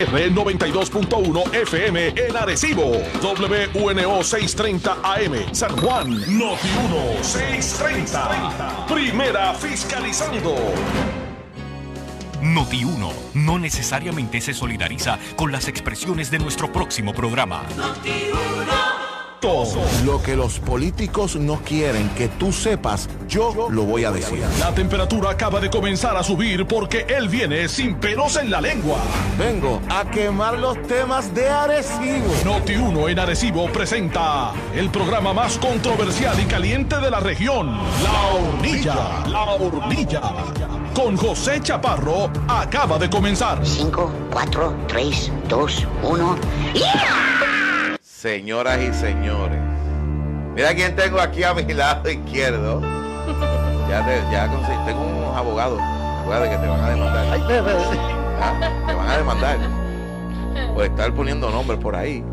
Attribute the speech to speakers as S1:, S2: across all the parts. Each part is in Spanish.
S1: R92.1 FM en Arecibo, WNO 630 AM San Juan, Noti 1 630. Primera fiscalizando.
S2: Noti 1 no necesariamente se solidariza con las expresiones de nuestro próximo programa.
S3: Lo que los políticos no quieren que tú sepas, yo lo voy a decir.
S1: La temperatura acaba de comenzar a subir porque él viene sin pelos en la lengua.
S3: Vengo a quemar los temas de Arecibo.
S1: Noti 1 en Arecibo presenta el programa más controversial y caliente de la región, La Hornilla. La Hornilla. Con José Chaparro acaba de comenzar.
S4: 5, 4, 3, 2, 1.
S5: Señoras y señores, mira quién tengo aquí a mi lado izquierdo. Ya, te, ya conseguí, tengo unos abogados. Acuérdate que te van a demandar. Ah, Te van a demandar por estar poniendo nombres por ahí.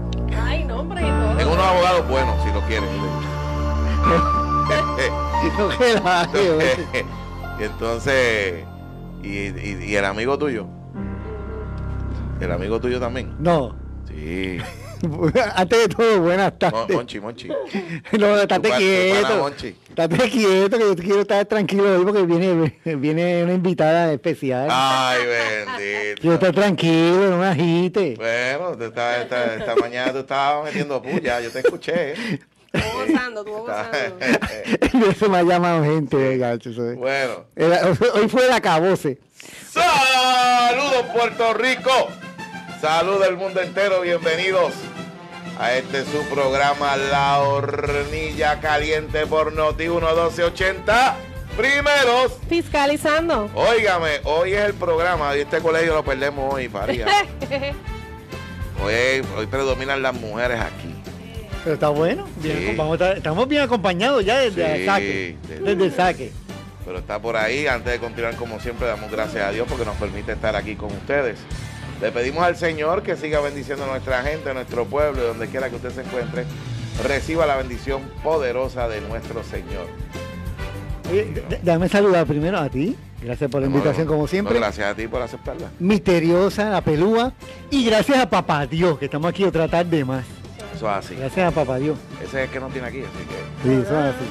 S6: Ay, nombre y todo.
S5: Tengo unos abogados buenos, si lo quieren. y entonces, y, y- y el amigo tuyo. El amigo tuyo también.
S7: No.
S5: Sí.
S7: Antes de todo, buenas tardes.
S5: Monchi, Monchi.
S7: No, estate
S5: Tu tu
S7: quieto.
S5: Monchi.
S7: Estate quieto, que yo quiero estar tranquilo hoy porque viene, viene una invitada especial.
S5: Ay,
S7: Quiero
S5: bendito.
S7: estar tranquilo, no me agite.
S5: Bueno, esta, esta, esta mañana tú estabas metiendo puya, yo te escuché.
S6: Estuvo gozando, estuvo gozando.
S7: Eso me ha llamado gente, eso es.
S5: bueno,
S7: Era- Hoy fue el acabose.
S5: saludos Puerto Rico, saludos el mundo entero, bienvenidos a este su programa La Hornilla Caliente por Noti 1280. Primeros,
S6: Fiscalizando.
S5: óigame, hoy es el programa, y este colegio lo perdemos hoy, Faría. Hoy, hoy predominan las mujeres aquí.
S7: Pero está bueno. bien,
S5: Sí.
S7: vamos estamos bien acompañados ya desde
S5: Sí,
S7: el saque.
S5: desde-
S7: Desde el saque.
S5: pero está por ahí. Antes de continuar, como siempre, damos gracias a Dios porque nos permite estar aquí con ustedes. Le pedimos al Señor que siga bendiciendo a nuestra gente, a nuestro pueblo, y donde quiera que usted se encuentre, reciba la bendición poderosa de nuestro Señor.
S7: Oye, d- déjame saludar primero a ti. Gracias por la invitación,
S5: No,
S7: como
S5: no,
S7: siempre.
S5: gracias a ti por aceptarla.
S7: Misteriosa, la pelúa. Y gracias a Papá Dios, que estamos aquí otra tarde más.
S5: Eso es así.
S7: Gracias a Papá Dios.
S5: Ese es el que no tiene aquí, así que.
S7: Sí, eso es así.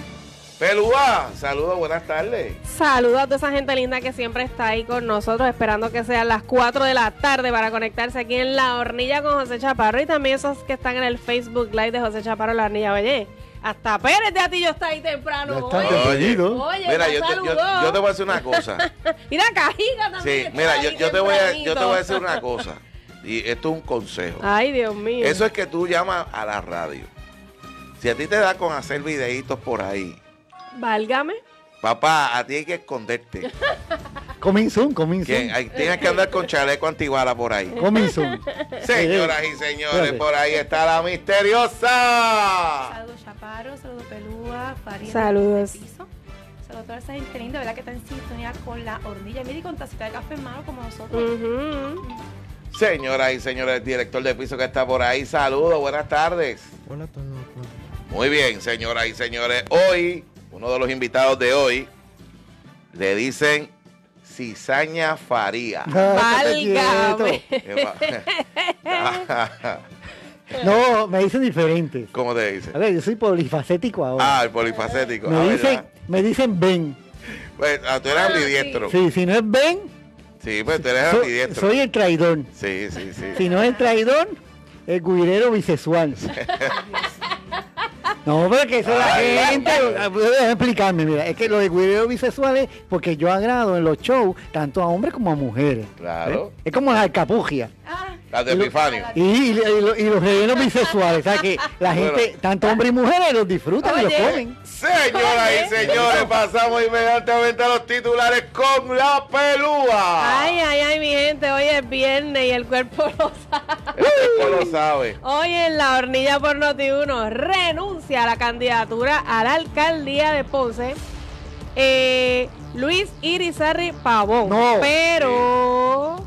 S5: Pelúa, saludos, buenas tardes.
S6: Saludos a toda esa gente linda que siempre está ahí con nosotros, esperando que sean las 4 de la tarde para conectarse aquí en La Hornilla con José Chaparro y también esos que están en el Facebook Live de José Chaparro La Hornilla. Oye, hasta Pérez de Atillo está ahí temprano.
S7: Ya está
S6: Oye,
S7: tempranito.
S6: oye,
S5: Mira, yo te, yo- te voy a decir una cosa.
S6: Mira, Cajiga también.
S5: Sí,
S6: está
S5: mira, yo,
S6: ahí
S5: yo te voy a, yo te voy a decir una cosa. Y esto es un consejo.
S6: Ay, Dios mío.
S5: Eso es que tú llamas a la radio. Si a ti te da con hacer videitos por ahí,
S6: Válgame.
S5: papá, a ti hay que esconderte.
S7: Coming soon, coming
S5: Que
S7: soon.
S5: hay- tienes que andar con chaleco antibala por ahí.
S7: Coming soon.
S5: Señoras y señores,
S7: Espérate.
S5: por ahí está la misteriosa.
S8: Saludos Chaparro, saludos Pelúa, Farid.
S6: Saludos.
S8: Piso. Saludos a toda esa gente linda, ¿verdad? Que está en sintonía con la hornilla. Mira, y con tacita de café en mano como nosotros.
S6: Ujú.
S5: Señoras y señores, el director de piso que está por ahí, saludos, buenas tardes. Muy bien, señoras y señores, hoy, uno de los invitados de hoy, le dicen cizaña faría.
S7: Ah,
S6: Válgame.
S5: ¿Cómo.
S7: No, me dicen diferentes.
S5: te dice?
S7: A ver, yo soy polifacético ahora.
S5: Ah, el polifacético.
S7: me,
S5: ah,
S7: dicen, dicen Ben.
S5: Pues, ah, tú eres
S6: Ah,
S5: ambidiestro. Sí.
S7: Sí, si no es Ben,
S5: pues tú eres
S7: so-
S5: ambidiestro.
S7: soy el traidor.
S5: Sí, sí, sí.
S7: Si no es el traidor, el guirero bisexual. No, pero que eso la
S5: Ay,
S7: gente. Déjame explicarme, mira, es que lo de guirero bisexual es porque yo agrado en los shows tanto a hombres como a mujeres.
S5: Claro.
S7: ¿eh? Es como la alcapugia.
S8: Ah,
S5: Las de Epifanio.
S7: Y, y- y lo- y los rellenos bisexuales, o sea que la
S5: Bueno.
S7: gente, tanto hombres y mujeres, los disfrutan y los comen.
S5: Señoras y señores, pasamos inmediatamente a los titulares con la pelúa.
S6: Ay, ay, ay, mi gente, hoy es viernes y el cuerpo lo sabe.
S5: El cuerpo lo sabe.
S6: Hoy en la hornilla por Noti1 renuncia a la candidatura a la alcaldía de Ponce eh, Luis Irizarry Pavón.
S7: No.
S6: Pero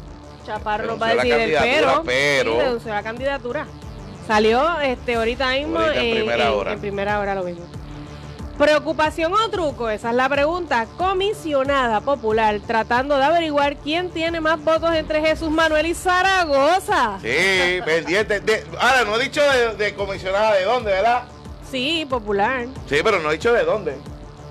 S6: Chaparro va a decir el pero.
S5: pero-
S6: Sí, renunció a la candidatura. Salió este ahorita mismo
S5: Ahorita en
S6: eh,
S5: primera
S6: en-
S5: hora.
S6: en primera hora lo mismo. ¿Preocupación o truco? Esa es la pregunta. Comisionada popular tratando de averiguar quién tiene más votos entre Jesús Manuel y Zaragoza.
S5: Sí, pendiente. De, ahora, no he dicho de, de comisionada de dónde, ¿verdad?
S6: Sí, popular.
S5: Sí, pero no he dicho de dónde.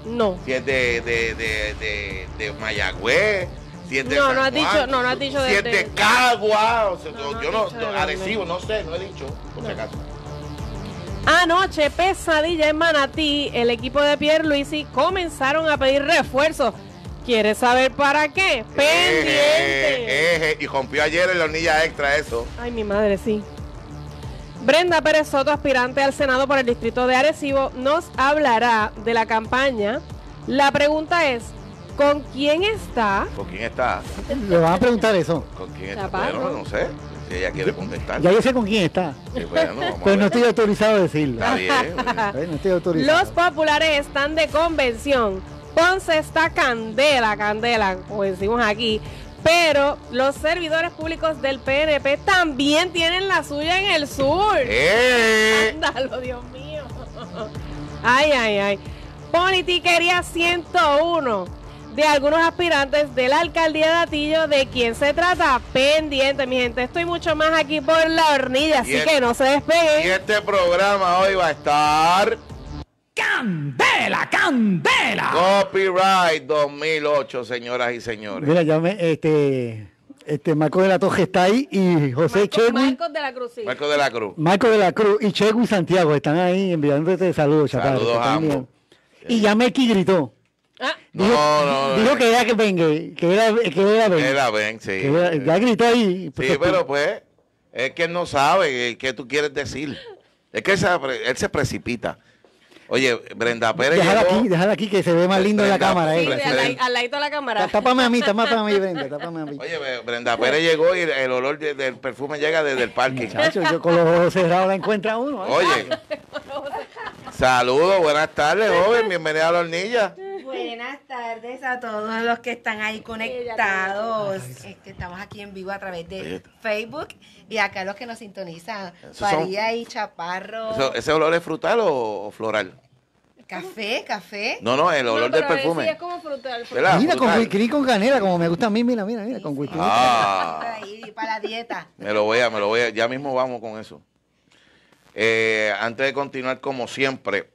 S6: No.
S5: Si es de, de, de, de, de Mayagüez, si es de
S6: No,
S5: San
S6: no has
S5: Juan,
S6: dicho- no, no has dicho
S5: si
S6: de-
S5: es de
S6: de-
S5: Cagua, o sea,
S6: No, no
S5: yo no,
S6: dónde.
S5: Arecibo, no sé, no he dicho, por si acaso.
S6: Anoche, pesadilla en Manatí, el equipo de Pierluisi comenzaron a pedir refuerzos. ¿Quieres saber para qué? Pendiente.
S5: Eje, eje, y rompió ayer en la hornilla extra eso.
S6: Ay, mi madre, sí. Brenda Pérez Soto, aspirante al Senado por el distrito de Arecibo, nos hablará de la campaña. La pregunta es, ¿con quién está?
S5: ¿Con quién está?
S7: Le van a preguntar eso.
S5: ¿Con quién está? Bueno, no sé. Si ella quiere contestar.
S7: Ya yo sé con quién está.
S5: Sí, bueno,
S7: Pero
S5: ver.
S7: no estoy autorizado a decirlo.
S5: Está bien. bueno.
S7: Eh, No estoy autorizado.
S6: Los populares están de convención. Ponce está candela, candela, como decimos aquí. Pero los servidores públicos del PNP también tienen la suya en el sur.
S5: ¡Eh!
S6: Ándalo, Dios mío. Ay, ay, ay. Politiquería 101 de algunos aspirantes de la alcaldía de Atillo. ¿De quién se trata? Pendiente, mi gente. Estoy mucho más aquí por la hornilla, así
S5: Y
S6: que no se
S5: Y
S6: despeguen.
S5: este programa hoy va a estar
S2: ¡Candela, candela!
S5: Copyright 2008, señoras y señores.
S7: Mira, ya me, este, este Marco de la Toje está ahí y José Chegui,
S6: Marcos de la Cruz. sí.
S5: Marco de la Cruz.
S7: Marco de la Cruz y Chegui Santiago están ahí enviándote saludos, chaparro.
S5: Saludos a ambos.
S7: Y ya Meki gritó.
S6: Ah,
S5: No,
S7: Dijo,
S5: no, no.
S7: dijo que era que venga, que era, que era Ben.
S5: Era Ben, sí.
S7: Que era- ya gritó ahí.
S5: Sí, pero pues, es que él no sabe qué tú quieres decir. Es que él se, él se precipita. Oye, Brenda Pérez
S7: Déjala aquí, déjala aquí que se ve más lindo en la
S5: Brenda,
S7: cámara.
S6: sí,
S7: eh.
S6: de- al, al ladito de la cámara.
S7: Tápame a mí, tápame a mí, Brenda, tápame a mí.
S5: Oye, Brenda Pérez llegó y el olor de- del perfume llega desde el parque.
S7: Muchacho, yo con los ojos cerrados la encuentra uno. ¿eh?
S5: Oye, saludos, buenas tardes, joven, bienvenida a la hornilla.
S9: Buenas tardes a todos los que están ahí conectados. Es que estamos aquí en vivo a través de Facebook y acá los que nos sintonizan, María y Chaparro,
S5: ¿Eso- ¿Ese olor es frutal o, o floral?
S9: café, café.
S5: No, no, el olor
S6: No,
S5: del
S6: pero sí, es
S5: perfume.
S6: como frutal.
S5: ¿Verdad?
S7: Mira, con whisky con canela, como me gusta a mí, mira, mira, mira, con whisky.
S5: Ah,
S9: Ahí para la dieta.
S5: me lo voy a, me lo voy a, ya mismo vamos con eso. Eh, antes de continuar, como siempre,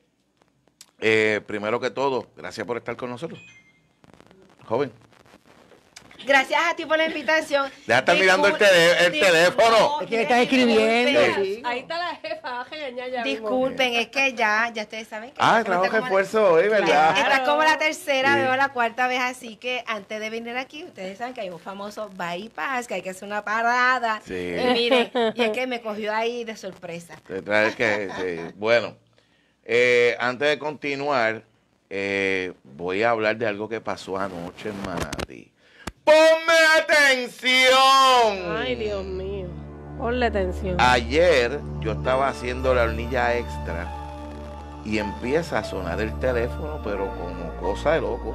S5: eh, primero que todo, gracias por estar con nosotros. Joven.
S9: Gracias a ti por la invitación.
S5: Deja de estar mirando el tele- teléfono.
S7: Es que estás escribiendo, sí.
S6: Ahí está la jefa, ya mismo.
S9: Disculpen, es que ya, ya ustedes saben que
S5: Ah,
S9: ya
S5: trabajo
S9: como-
S5: refuerzo hoy, ¿verdad?
S9: Esta es como la tercera,
S5: Sí.
S9: veo la cuarta vez, así que antes de venir aquí, ustedes saben que hay un famoso bypass, que hay que hacer una parada.
S5: Sí.
S9: Y miren, y es que me cogió ahí de sorpresa.
S5: Que, sí. Bueno, eh, antes de continuar, eh, voy a hablar de algo que pasó anoche en Manatí. ¡Ponme atención!
S6: Ay, Dios mío. Ponle atención.
S5: Ayer yo estaba haciendo la hornilla extra y empieza a sonar el teléfono, pero como cosa de loco.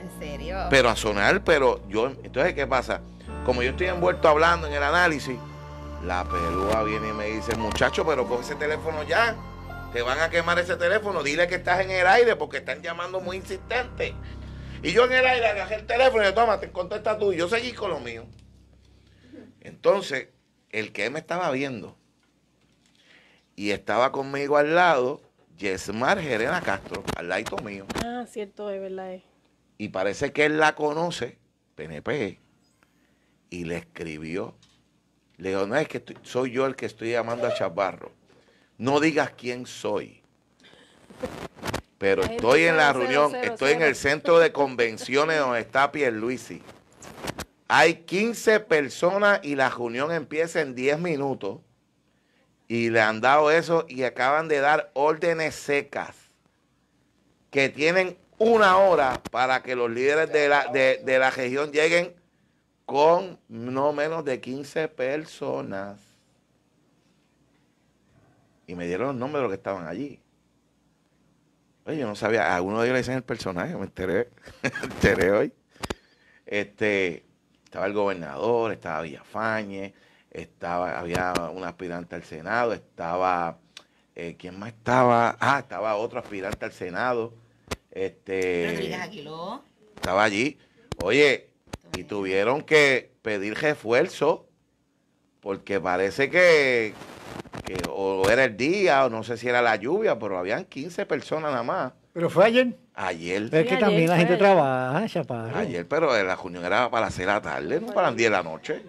S9: En serio.
S5: Pero a sonar, pero yo, entonces, ¿qué pasa? Como yo estoy envuelto hablando en el análisis, la pelúa viene y me dice, muchacho, pero coge ese teléfono ya. Te van a quemar ese teléfono, dile que estás en el aire porque están llamando muy insistente. Y yo en el aire agarré el teléfono y yo, toma, te contesta tú. Y yo seguí con lo mío. Entonces, el que me estaba viendo y estaba conmigo al lado, Yesmar Gerena Castro, al lado mío.
S6: Ah, cierto, es verdad. es.
S5: Y parece que él la conoce, PNP, y le escribió. Le dijo, no es que estoy- soy yo el que estoy llamando a Chaparro. No digas quién soy. Pero estoy en la
S6: 000.
S5: reunión, estoy en el centro de convenciones donde está Pierluisi. Hay 15 personas y la reunión empieza en 10 minutos. Y le han dado eso y acaban de dar órdenes secas que tienen una hora para que los líderes de la, de, de la región lleguen con no menos de 15 personas. Y me dieron los nombres de los que estaban allí. Oye, yo no sabía, a uno de ellos le dicen el personaje, me enteré, me enteré hoy. Este, estaba el gobernador, estaba Villafañe, estaba, había un aspirante al Senado, estaba eh, ¿quién más estaba? Ah, estaba otro aspirante al Senado. Este, estaba allí. Oye, y tuvieron que pedir refuerzo porque parece que, que o era el día o no sé si era la lluvia, pero habían 15 personas nada más.
S7: Pero fue ayer.
S5: Ayer.
S7: Pero es que
S6: ayer
S7: también la gente
S6: ayer.
S7: trabaja, chaparro.
S5: Ayer, pero la reunión era para las 6 de la tarde, no para las 10 de la noche.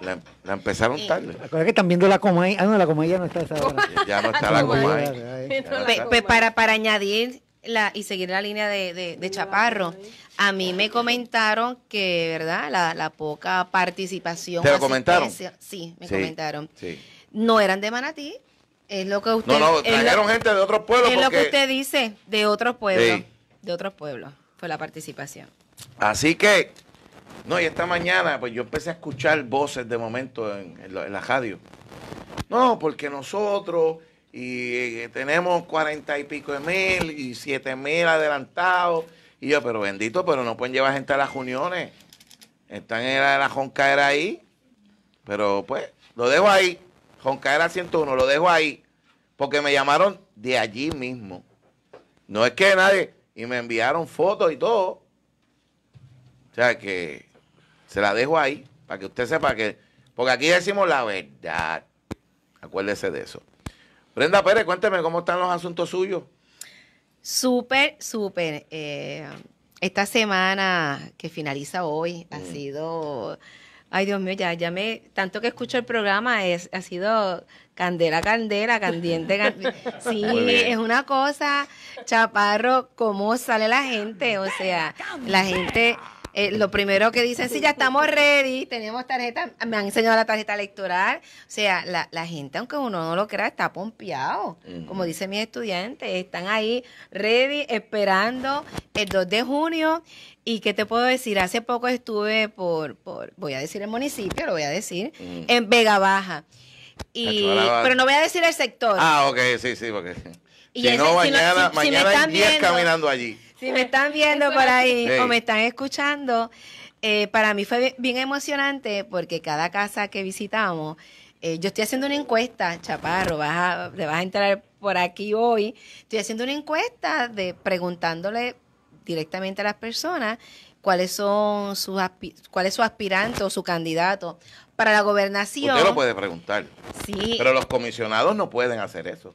S5: La, la empezaron tarde.
S7: Acuérdate que están viendo la Comay. Ah, no, la Comay ya no está esa hora.
S5: Ya no está la
S6: Comay.
S9: Pe- para, para añadir la, y seguir la línea de, de- de Chaparro, a mí me comentaron que, ¿verdad? La, la poca participación.
S5: ¿Te lo comentaron?
S9: Sí, me
S5: Sí,
S9: comentaron.
S5: Sí.
S9: No eran de Manatí, es lo que usted...
S5: No, no,
S9: es lo-
S5: trajeron gente de otros pueblos
S9: es lo que usted dice, de otros pueblos.
S5: Sí.
S9: De otros pueblos, fue la participación.
S5: Así que, no, y esta mañana, pues yo empecé a escuchar voces de momento en, en la- en la radio. No, porque nosotros y eh, tenemos cuarenta y pico de mil y siete mil adelantados. Y yo, pero bendito, pero no pueden llevar gente a las reuniones. Están en la, la Joncaera ahí. Pero pues, lo dejo ahí. Joncaera 101, lo dejo ahí. Porque me llamaron de allí mismo. No es que nadie. Y me enviaron fotos y todo. O sea que se la dejo ahí para que usted sepa que. Porque aquí decimos la verdad. Acuérdese de eso. Brenda Pérez, cuénteme cómo están los asuntos suyos.
S9: Súper, súper. eh, esta semana que finaliza hoy ha
S5: Mm.
S9: sido, ay Dios mío, ya, ya me, tanto que escucho el programa, es, ha sido candela, candela, candiente, can- sí, es una cosa, chaparro, cómo sale la gente, o sea, la gente, eh, lo primero que dicen, sí, ya estamos ready, tenemos tarjeta, me han enseñado la tarjeta electoral, o sea, la, la gente, aunque uno no lo crea, está pompeado, como dicen mis estudiantes, están ahí ready, esperando el 2 de junio. ¿Y qué te puedo decir? Hace poco estuve por, por voy a decir el municipio, lo voy a decir,
S5: Mm.
S9: en Vega Baja. Y, pero no voy a decir el sector.
S5: Ah, ok, sí, sí, porque.
S9: Y
S5: si
S9: ese-
S5: no,
S9: si no-
S5: mañana,
S9: si-
S5: mañana hay
S9: están
S5: 10
S9: viendo-
S5: caminando allí.
S9: Si me están viendo por ahí o me están escuchando, eh, para mí fue bien, emocionante porque cada casa que visitamos, eh, yo estoy haciendo una encuesta, Chaparro, vas a, te vas a entrar por aquí hoy, estoy haciendo una encuesta de preguntándole directamente a las personas cuáles son sus aspi- cuál es su aspirante o su candidato para la gobernación.
S5: Usted lo puede preguntar.
S9: Sí.
S5: Pero los comisionados no pueden hacer eso.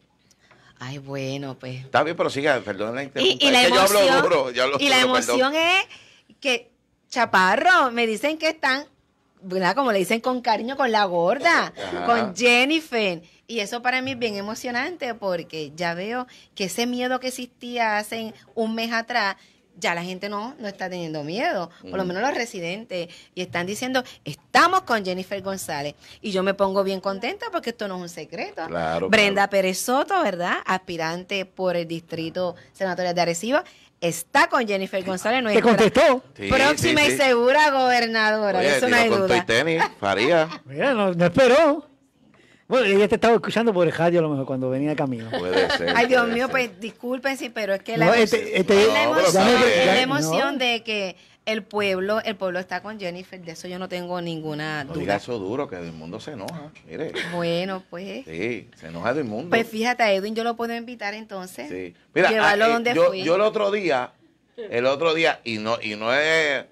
S9: Ay, bueno, pues
S5: Está bien, pero siga, perdón la
S9: Y,
S5: interrupción.
S9: y la
S5: Es que yo hablo
S9: emoción,
S5: duro, yo hablo
S9: y la
S5: perdón.
S9: emoción es que, Chaparro, me dicen que están, ¿verdad? Como le dicen con cariño, con la gorda,
S5: Ajá.
S9: con Jennifer. Y eso para mí es bien emocionante porque ya veo que ese miedo que existía hace un mes atrás, ya la gente no, no está teniendo miedo, por lo menos los residentes, y están diciendo, estamos con Jennifer González. Y yo me pongo bien contenta porque esto no es un secreto.
S5: Claro,
S9: Brenda Pérez Soto, ¿verdad? Aspirante por el distrito senatorial de Arecibo, está con Jennifer González,
S7: ¿Te
S9: nuestra
S7: contestó?
S5: Sí,
S9: próxima
S5: sí,
S9: y segura gobernadora.
S5: Oye,
S9: eso no hay duda.
S5: y tenis, Faría.
S7: Mira, no, no esperó. Bueno, ella te estaba escuchando por el radio a lo mejor cuando venía camino.
S5: Puede ser.
S9: Ay, Dios mío, pues disculpen, sí, pero es que la,
S7: No,
S9: emo-
S7: este- este-
S9: es la emoción, es la emoción
S7: no.
S9: de que el pueblo, el pueblo está con Jennifer, de eso yo no tengo ninguna
S5: No diga
S9: duda.
S5: eso duro, que el mundo se enoja. Mire.
S9: Bueno, pues,
S5: Sí, se enoja del mundo.
S9: pues fíjate, a Edwin yo lo puedo invitar entonces.
S5: Sí. Mira,
S9: llevarlo
S5: ah, eh,
S9: donde
S5: yo,
S9: fui.
S5: yo el otro día, el otro día, y no, y no es,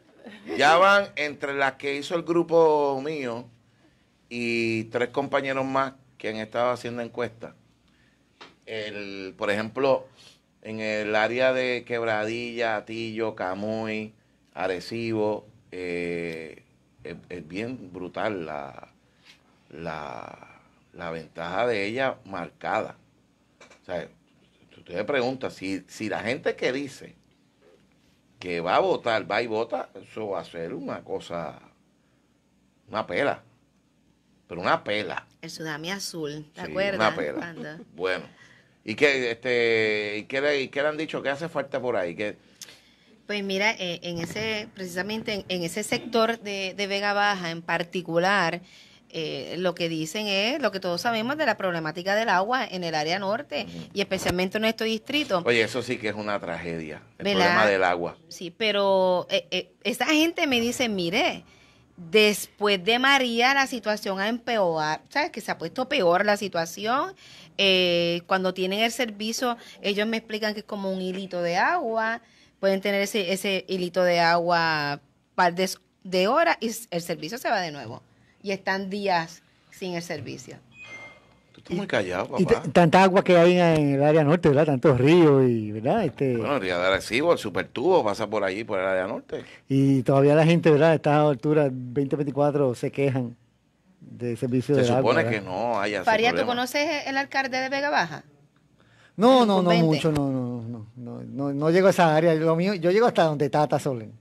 S5: ya van entre las que hizo el grupo mío y tres compañeros más que han estado haciendo encuestas. El, por ejemplo, en el área de Quebradilla, Atillo, Camuy, Arecibo, eh, es, bien brutal la, la, la ventaja de ella marcada. O sea, usted me pregunta, si, si la gente que dice que va a votar, va y vota, eso va a ser una cosa, una pela. Pero una pela.
S9: El Sudami Azul, ¿te
S5: Sí,
S9: acuerdas?
S5: Una pela.
S9: Cuando-
S5: Bueno. ¿Y qué, este, y qué, le, y qué le han dicho? ¿Qué hace falta por ahí? ¿Qué,
S9: Pues mira, eh, en ese, precisamente en, en ese sector de, de Vega Baja en particular, eh, lo que dicen es lo que todos sabemos de la problemática del agua en el área norte y especialmente en nuestro distrito.
S5: Oye, eso sí que es una tragedia. El
S9: ¿Verdad?
S5: problema del agua.
S9: Sí, pero eh, eh, esa gente me dice, mire, Después de María, la situación ha empeorado, ¿sabes? Que se ha puesto peor la situación. Eh, cuando tienen el servicio, ellos me explican que es como un hilito de agua. Pueden tener ese, ese hilito de agua par de, de horas y el servicio se va de nuevo. Y están días sin el servicio.
S5: Estás muy callado,
S7: Y
S5: papá.
S7: tanta agua que hay en el área norte, ¿verdad? Tantos ríos y, ¿verdad? Este,
S5: Bueno, el Río de Arecibo, el supertubo pasa por allí, por el área norte.
S7: y todavía la gente, ¿verdad? A estas alturas, 2024, se quejan del servicio
S5: Se
S7: agua.
S5: supone que no haya ese
S9: Faría, ¿tú conoces el alcalde de Vega Baja?
S7: No, no, no mucho, no, no, no, no, no, no llego a esa área. Lo mío, yo llego hasta donde Tata Solen.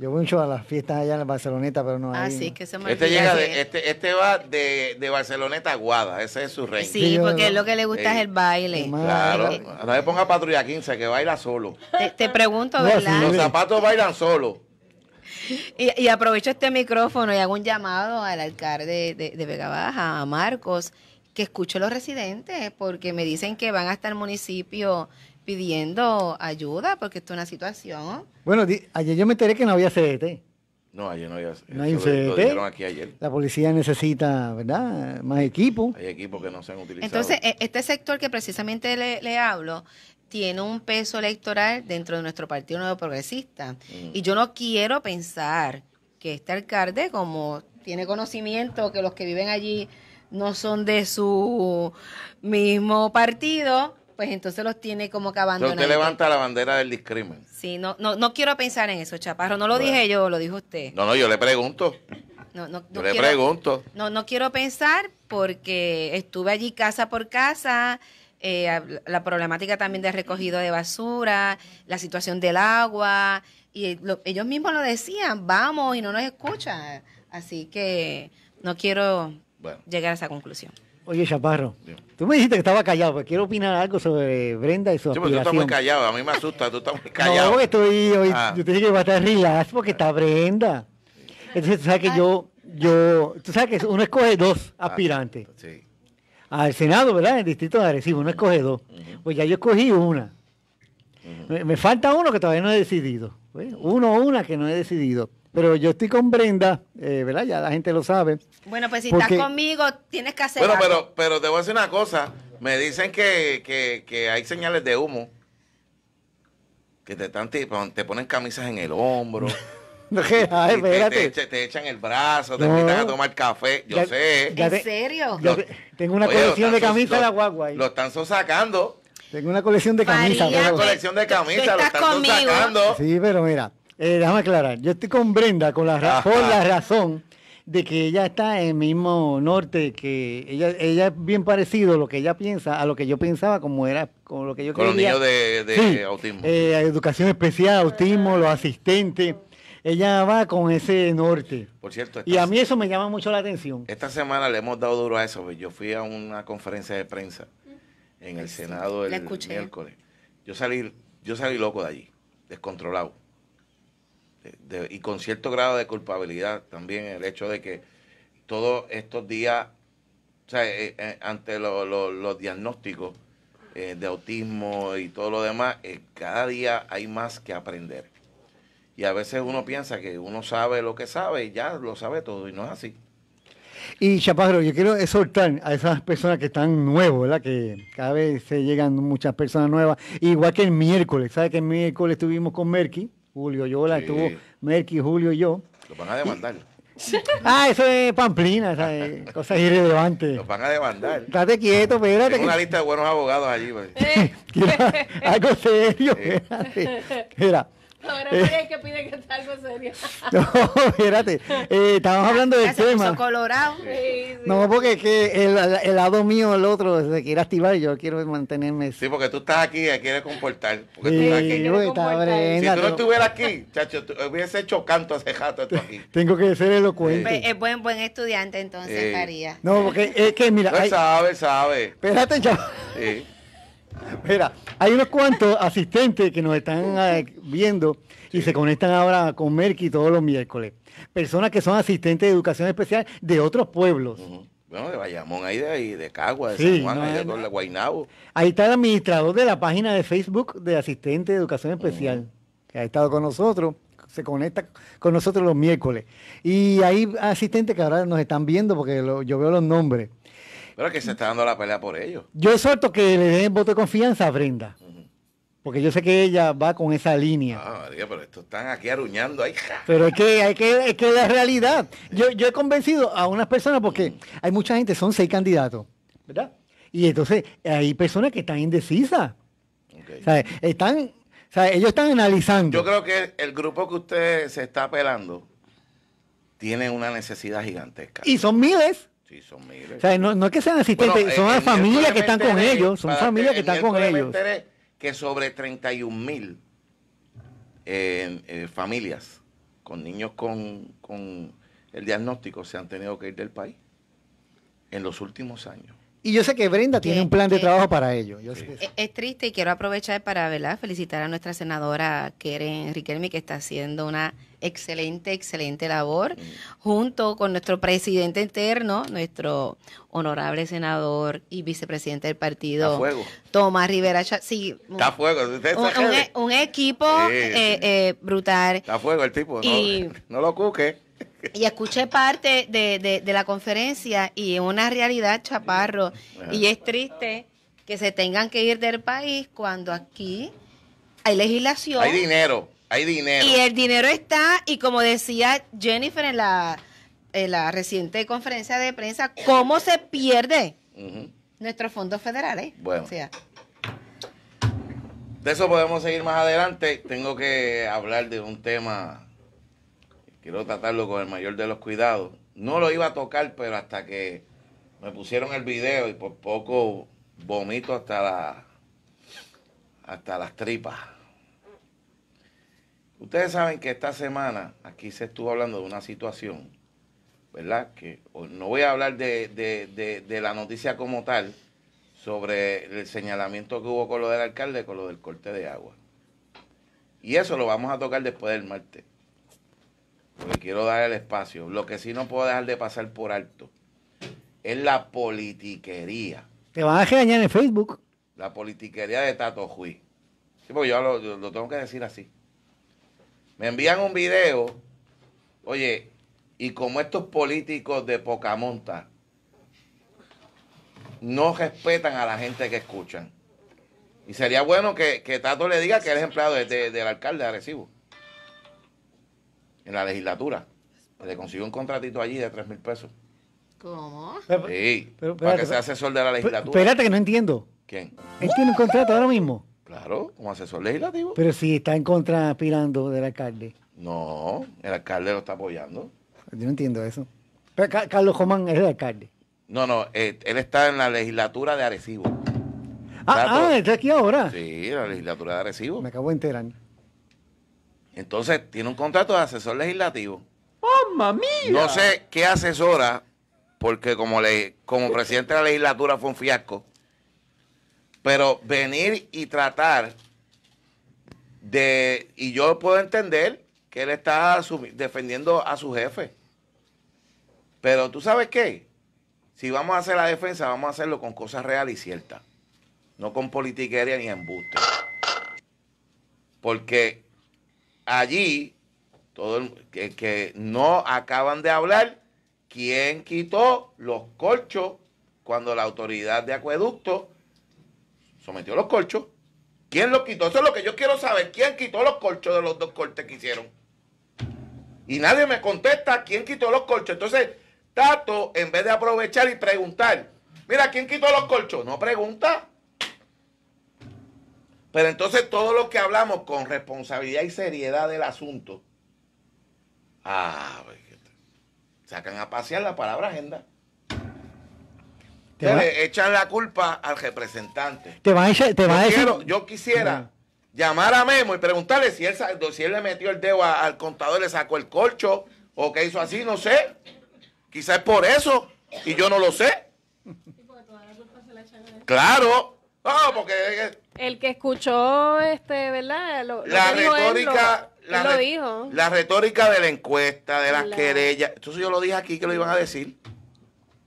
S7: Yo voy mucho a las fiestas allá en la Barceloneta, pero no
S9: Ah,
S7: ahí,
S9: sí,
S7: no.
S9: que se me
S5: Este llega de, este, este va de, de Barceloneta a Guada, ese es su rey.
S9: Sí,
S7: Sí, yo-
S9: porque es lo que le gusta
S5: Sí.
S9: es el baile.
S5: Claro,
S7: Eh,
S5: no le ponga patrulla 15 que baila solo.
S9: Te, te pregunto,
S7: No,
S9: ¿verdad?
S5: Los
S7: sí.
S5: zapatos bailan solo.
S9: Y, y aprovecho este micrófono y hago un llamado al alcalde de, de Vega Baja, a Marcos, que escuche a los residentes, porque me dicen que van hasta el municipio pidiendo ayuda, porque esto es una situación.
S7: Bueno, di- ayer yo me enteré que no había CDT.
S5: No, ayer no había.
S7: No hay
S5: Lo
S7: CDT.
S5: dijeron aquí ayer.
S7: La policía necesita, ¿verdad? Más equipo.
S5: Hay equipos que no se han utilizado.
S9: Entonces, e- este sector que precisamente le, le hablo, tiene un peso electoral dentro de nuestro Partido Nuevo Progresista.
S5: Mm.
S9: Y yo no quiero pensar que este alcalde, como tiene conocimiento que los que viven allí no son de su mismo partido, pues entonces los tiene como que abandonados.
S5: usted levanta la bandera del discrimen.
S9: Sí, no, no, no quiero pensar en eso, Chaparro. No lo
S5: Bueno.
S9: dije yo, lo dijo usted.
S5: No, no, yo le pregunto.
S9: No, no,
S5: Yo
S9: no
S5: le
S9: quiero-
S5: pregunto.
S9: No, no quiero pensar porque estuve allí casa por casa, eh, la problemática también del recogido de basura, la situación del agua, y lo- ellos mismos lo decían, vamos y no nos escuchan. Así que no quiero
S5: Bueno.
S9: llegar a esa conclusión.
S7: Oye, Chaparro, tú me dijiste que estaba callado, pero quiero opinar algo sobre Brenda y su
S5: Sí, pero tú estás muy callado. A mí me asusta. Tú estás muy
S7: No,
S5: callado.
S7: porque estoy hoy,
S5: Ah.
S7: yo te dije que va a estar relax porque está Brenda. Entonces, tú sabes que yo, yo, tú sabes que uno escoge dos aspirantes.
S5: Sí.
S7: Al Senado, ¿verdad? En el distrito de Arecibo, uno escoge dos. Pues ya yo escogí una. me, me falta uno que todavía no he decidido. ¿ves? Uno o una que no he decidido. Pero yo estoy con Brenda, eh, ¿verdad? Ya la gente lo sabe.
S9: Bueno, pues si
S7: Porque-
S9: estás conmigo, tienes que hacer
S5: Bueno,
S9: algo.
S5: pero, pero te voy a decir una cosa. Me dicen que, que, que hay señales de humo. Que te, están, te, te ponen camisas en el hombro.
S7: No, que, ay,
S5: y te, te,
S7: espérate.
S5: te echan el brazo, te
S7: No.
S5: invitan a tomar café. Yo
S7: Ya-
S5: sé.
S7: ya
S9: ¿En serio?
S5: Lo-
S7: tengo una
S5: Oye,
S7: colección de camisas de la guagua ahí.
S5: Lo están sacando.
S7: Tengo una colección de camisas. Pero-
S5: Una colección de camisas, lo
S9: estás
S5: están
S9: conmigo.
S5: sacando.
S7: Sí, pero mira, eh, déjame aclarar. Yo estoy con Brenda con la ra-
S5: Ajá.
S7: por la razón de que ella está en el mismo norte, que ella, ella es bien parecido lo que ella piensa a lo que yo pensaba, como era, como lo que yo
S5: Con los niños de, de
S7: Sí,
S5: autismo.
S7: eh, educación especial, autismo, los asistentes. Ella va con ese norte.
S5: Por cierto,
S7: Y a mí eso me llama mucho la atención.
S5: esta semana le hemos dado duro a eso. Yo fui a una conferencia de prensa en el Senado el miércoles. Yo salí, yo salí loco de allí, descontrolado. Y con cierto grado de culpabilidad también el hecho de que todos estos días, eh, eh, ante lo- lo- los diagnósticos eh, de autismo y todo lo demás, cada día hay más que aprender. Y a veces uno piensa que uno sabe lo que sabe y ya lo sabe todo, y no es así.
S7: Y Chaparro, yo quiero exhortar a esas personas que están nuevos. Que cada vez se llegan muchas personas nuevas. Igual que el miércoles, ¿sabes que el miércoles estuvimos con Merky? Julio, yo, la
S5: Sí.
S7: estuvo Merky, Julio y yo.
S5: Los van a demandar.
S7: Ah, eso es pamplina, ¿sabes? Cosas irrelevantes.
S5: Los van a demandar.
S7: Estate quieto, espérate.
S5: Tengo una lista de buenos abogados allí. pues.
S7: Algo serio, espérate. Mira.
S6: Ahora
S7: Eh.
S6: Que pide que algo serio.
S7: No, espérate. Eh, estábamos hablando del tema.
S9: colorado.
S6: Sí, sí.
S7: No, porque es que el, el lado mío, el otro, se quiere activar y yo quiero mantenerme.
S5: Sí, porque tú estás aquí y quieres comportar. Porque tú estás aquí.
S7: yo
S6: comportar.
S5: Si tú no estuvieras aquí, chacho, tú hubiese hecho canto hace rato esto aquí.
S7: Tengo que ser
S9: Pues,
S7: elocuente.
S9: Es buen buen estudiante entonces. María.
S7: No, porque es que, mira,
S5: No, él
S7: hay,
S5: sabe, sabe.
S7: espérate, chaval.
S5: Sí.
S7: Mira, hay unos cuantos asistentes que nos están eh, viendo y se conectan ahora con Merky todos los miércoles. Personas que son asistentes de educación especial de otros pueblos.
S5: Ujú. Bueno, de Bayamón, ahí de ahí, de Cagua, de
S7: Sí,
S5: San Juan,
S7: no,
S5: ahí de
S7: no.
S5: el Guaynabo.
S7: Ahí está el administrador de la página de Facebook de asistente de educación especial, que ha estado con nosotros, se conecta con nosotros los miércoles. Y hay asistentes que ahora nos están viendo porque lo- yo veo los nombres.
S5: Pero que se está dando la pelea por ellos.
S7: Yo exhorto que le den el voto de confianza a Brenda. Porque yo sé que ella va con esa línea.
S5: Ah, María, pero estos están aquí aruñando ahí.
S7: Pero es que, hay que, es que la realidad. Yo, yo he convencido a unas personas porque hay mucha gente, son seis candidatos, ¿verdad? Y entonces hay personas que están indecisas.
S5: Ok.
S7: O sea, están, o sea, ellos están analizando.
S5: Yo creo que el grupo que usted se está apelando tiene una necesidad gigantesca.
S7: Y son miles.
S5: Sí, son miles.
S7: O sea, no, no es que sean asistentes,
S5: Bueno,
S7: son
S5: eh,
S7: las familias que están con
S5: enteré,
S7: ellos, son familias
S5: que
S7: están con ellos.
S5: que sobre 31 mil eh, eh, familias con niños con, con el diagnóstico se han tenido que ir del país en los últimos años.
S7: Y yo sé que Brenda tiene un plan de trabajo para. Yo sé que-
S9: Es, es triste y quiero aprovechar para ¿verdad? felicitar a nuestra senadora Keren Riquelme que está haciendo una excelente, excelente labor junto con nuestro presidente interno, nuestro honorable senador y vicepresidente del
S5: Está a
S9: partido,
S5: fuego.
S9: Tomás Rivera. Sí, un,
S5: Está a fuego. Usted
S9: un- un e- un equipo
S5: Sí,
S9: eh,
S5: sí.
S9: eh, brutal.
S5: Está a fuego el tipo. No,
S9: Y-
S5: no lo cuque.
S9: Y escuché parte de, de- de la conferencia y es una realidad, Chaparro. Y es triste que se tengan que ir del país cuando aquí hay legislación.
S5: Hay dinero. Hay dinero.
S9: Y el dinero está, y como decía Jennifer en la, en la reciente conferencia de prensa, ¿cómo se pierde nuestros fondos federales?
S5: Bueno.
S9: O sea,
S5: De eso podemos seguir más adelante. Tengo que hablar de un tema. Quiero tratarlo con el mayor de los cuidados. No lo iba a tocar, pero hasta que me pusieron el video y por poco vomito hasta la hasta las tripas. Ustedes saben que esta semana aquí se estuvo hablando de una situación, ¿verdad? Que no voy a hablar de- de- de la noticia como tal, sobre el señalamiento que hubo con lo del alcalde, con lo del corte de agua. Y eso lo vamos a tocar después del martes. Porque quiero dar el espacio. Lo que sí no puedo dejar de pasar por alto es la politiquería.
S7: Te van a regañar en Facebook.
S5: La politiquería de Tato Juiz. Sí, porque yo lo, yo lo tengo que decir así. Me envían un video, oye, y como estos políticos de poca monta no respetan a la gente que escuchan. Y sería bueno que, que Tato le diga que él es empleado de- de- del alcalde de Arecibo. En la legislatura. Le consiguió un contratito allí de 3 mil pesos.
S9: ¿cómo?
S5: Sí,
S7: pero,
S5: para que sea asesor de la legislatura.
S7: Espérate que no entiendo.
S5: ¿Quién?
S7: Él tiene un contrato ahora mismo.
S5: Claro, como asesor legislativo.
S7: Pero si está en contra aspirando del alcalde.
S5: No, el alcalde lo está apoyando.
S7: Yo no entiendo eso. Pero Ca- Carlos Román es el alcalde.
S5: No, no, eh, él está en la legislatura de Arecibo.
S7: Ah, ah, está aquí ahora.
S5: Sí, la legislatura de Arecibo.
S7: Me acabo de enterar.
S5: Entonces, tiene un contrato de asesor legislativo. No sé qué asesora, porque como, le, como presidente de la legislatura fue un fiasco. Pero venir y tratar de... Y yo puedo entender que él está defendiendo a su jefe. Pero tú sabes qué? Si vamos a hacer la defensa, vamos a hacerlo con cosas reales y ciertas. No con politiquería ni embuste. Porque allí, todo el- que, que no acaban de hablar quién quitó los colchos cuando la autoridad de acueducto sometió los colchos. ¿Quién los quitó? Eso es lo que yo quiero saber. ¿Quién quitó los colchos de los dos cortes que hicieron? Y nadie me contesta quién quitó los colchos. Entonces, Tato, en vez de aprovechar y preguntar, mira, ¿quién quitó los colchos? No pregunta. Pero entonces todo lo que hablamos con responsabilidad y seriedad del asunto, ah, pues, sacan a pasear la palabra agenda.
S7: Te va-
S5: le echan la culpa al representante.
S7: Te van a, echar- te a
S5: Yo,
S7: decir.
S5: yo quisiera llamar a Memo y preguntarle si él, si él le metió el dedo a- al contador, le sacó el colcho o qué hizo así, no sé. Quizás es por eso y yo no lo sé. Claro. No, porque eh,
S6: El que escuchó, este, ¿verdad? Lo, lo
S5: la
S6: él, lo-
S5: retórica,
S6: él
S5: la,
S6: lo
S5: re-
S6: dijo.
S5: la retórica de la encuesta, de las
S6: La-
S5: querellas. Entonces yo lo dije aquí que lo iban a decir.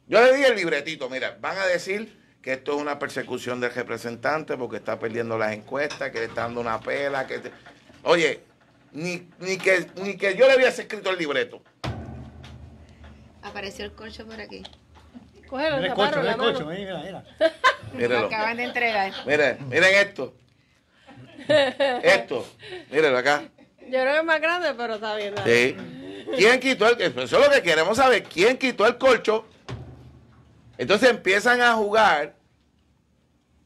S5: Yo le di el libretito, mira, van a decir que esto es una persecución del representante porque está perdiendo las encuestas, que le está dando una pela, que te- Oye, ni, ni, que, ni que yo le hubiese escrito el libreto.
S9: Apareció el colcho por aquí.
S6: Cógelo,
S7: Mira el cocho, mira el cocho, mira, mira.
S9: Acaban de entregar.
S5: Miren, miren esto. Esto. Mírenlo acá.
S6: Yo creo que es más grande, pero está bien.
S5: Sí. ¿Quién quitó el Eso es lo que queremos saber. ¿Quién quitó el colcho? Entonces empiezan a jugar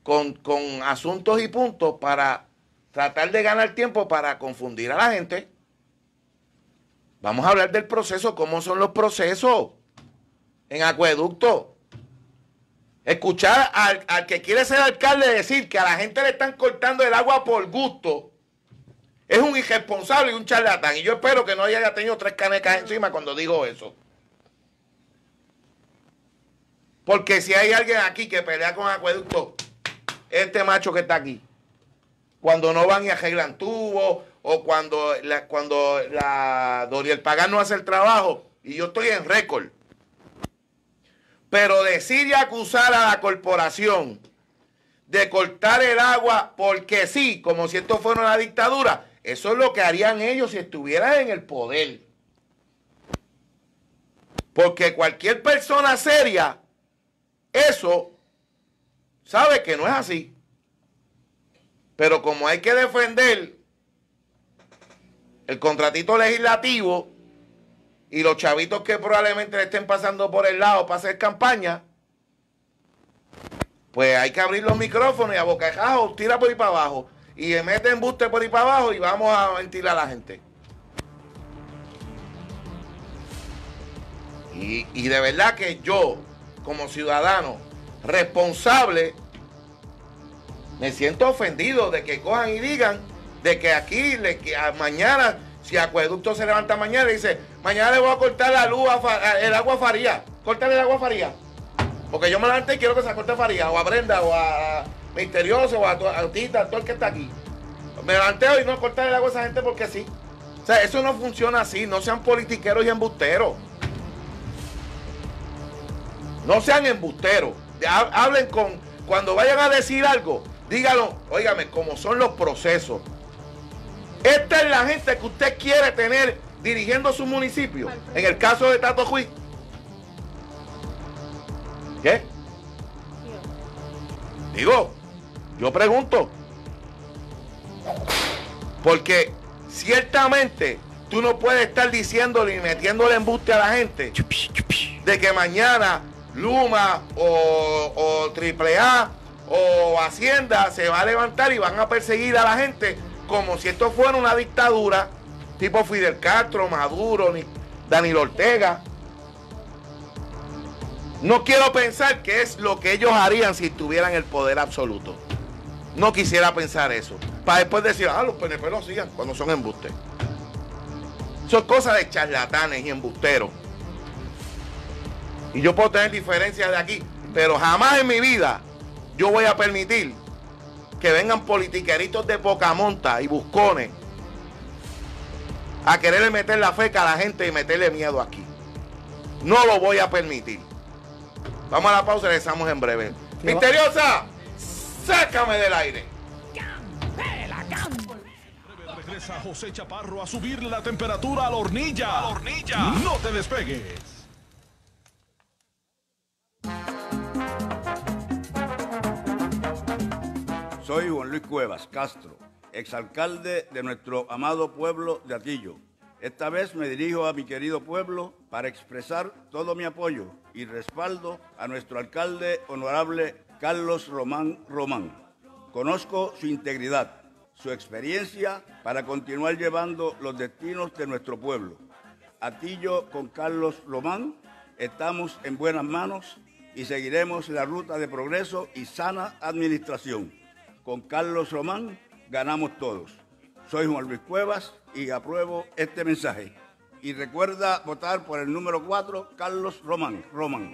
S5: con, con asuntos y puntos para tratar de ganar tiempo para confundir a la gente. Vamos a hablar del proceso, cómo son los procesos en acueducto. Escuchar al, al que quiere ser alcalde decir que a la gente le están cortando el agua por gusto es un irresponsable y un charlatán. Y yo espero que no haya tenido tres canecas encima cuando digo eso. Porque si hay alguien aquí que pelea con acueducto, este macho que está aquí, cuando no van y arreglan tubos, o cuando la, cuando la Doriel Pagán no hace el trabajo, y yo estoy en récord. Pero decir y acusar a la corporación de cortar el agua porque sí, como si esto fuera una dictadura, eso es lo que harían ellos si estuvieran en el poder. Porque cualquier persona seria, eso sabe que no es así. Pero como hay que defender el contratito legislativo y los chavitos que probablemente le estén pasando por el lado para hacer campaña, pues hay que abrir los micrófonos y a bocajajo tira por ahí para abajo y mete embuste por ahí para abajo y vamos a ventilar a la gente. Y, y de verdad que yo, como ciudadano responsable, me siento ofendido de que cojan y digan de que aquí, le, que mañana, si Acueducto se levanta mañana y dice, mañana le voy a cortar la luz, el agua Faría, cortar el agua Faría. Porque yo me levanté y quiero que se corte Faría, o a Brenda, o a Misterioso, o a, a todo el que está aquí. Me levanté y no cortar el agua a esa gente porque sí. O sea, eso no funciona así, no sean politiqueros y embusteros. No sean embusteros. Ha- Hablen con, cuando vayan a decir algo, díganlo, óigame, como son los procesos. Esta es la gente que usted quiere tener dirigiendo su municipio. En el caso de Tato Juiz. ¿Qué? Digo, yo pregunto. Porque ciertamente tú no puedes estar diciéndole y metiéndole embuste a la gente de que mañana Luma o, o AAA o Hacienda se va a levantar y van a perseguir a la gente como si esto fuera una dictadura tipo Fidel Castro, Maduro, ni Danilo Ortega. No quiero pensar que es lo que ellos harían si tuvieran el poder absoluto. No quisiera pensar eso. Para después decir, ah, los PNP lo hacían cuando son embustes. Son cosas de charlatanes y embusteros. Y yo puedo tener diferencias de aquí, pero jamás en mi vida yo voy a permitir que vengan politiqueritos de poca monta y buscones a quererle meter la feca a la gente y meterle miedo aquí. No lo voy a permitir. Vamos a la pausa y regresamos en breve. Misteriosa, sácame del aire.
S1: Regresa José Chaparro a subir la temperatura a la hornilla. No te despegues.
S10: Soy Juan Luis Cuevas Castro, exalcalde de nuestro amado pueblo de Atillo. Esta vez me dirijo a mi querido pueblo para expresar todo mi apoyo y respaldo a nuestro alcalde honorable Carlos Román Román. Conozco su integridad, su experiencia para continuar llevando los destinos de nuestro pueblo. Atillo con Carlos Román estamos en buenas manos y seguiremos la ruta de progreso y sana administración. Con Carlos Román ganamos todos. Soy Juan Luis Cuevas y apruebo este mensaje. Y recuerda votar por el número 4, Carlos Román. Román.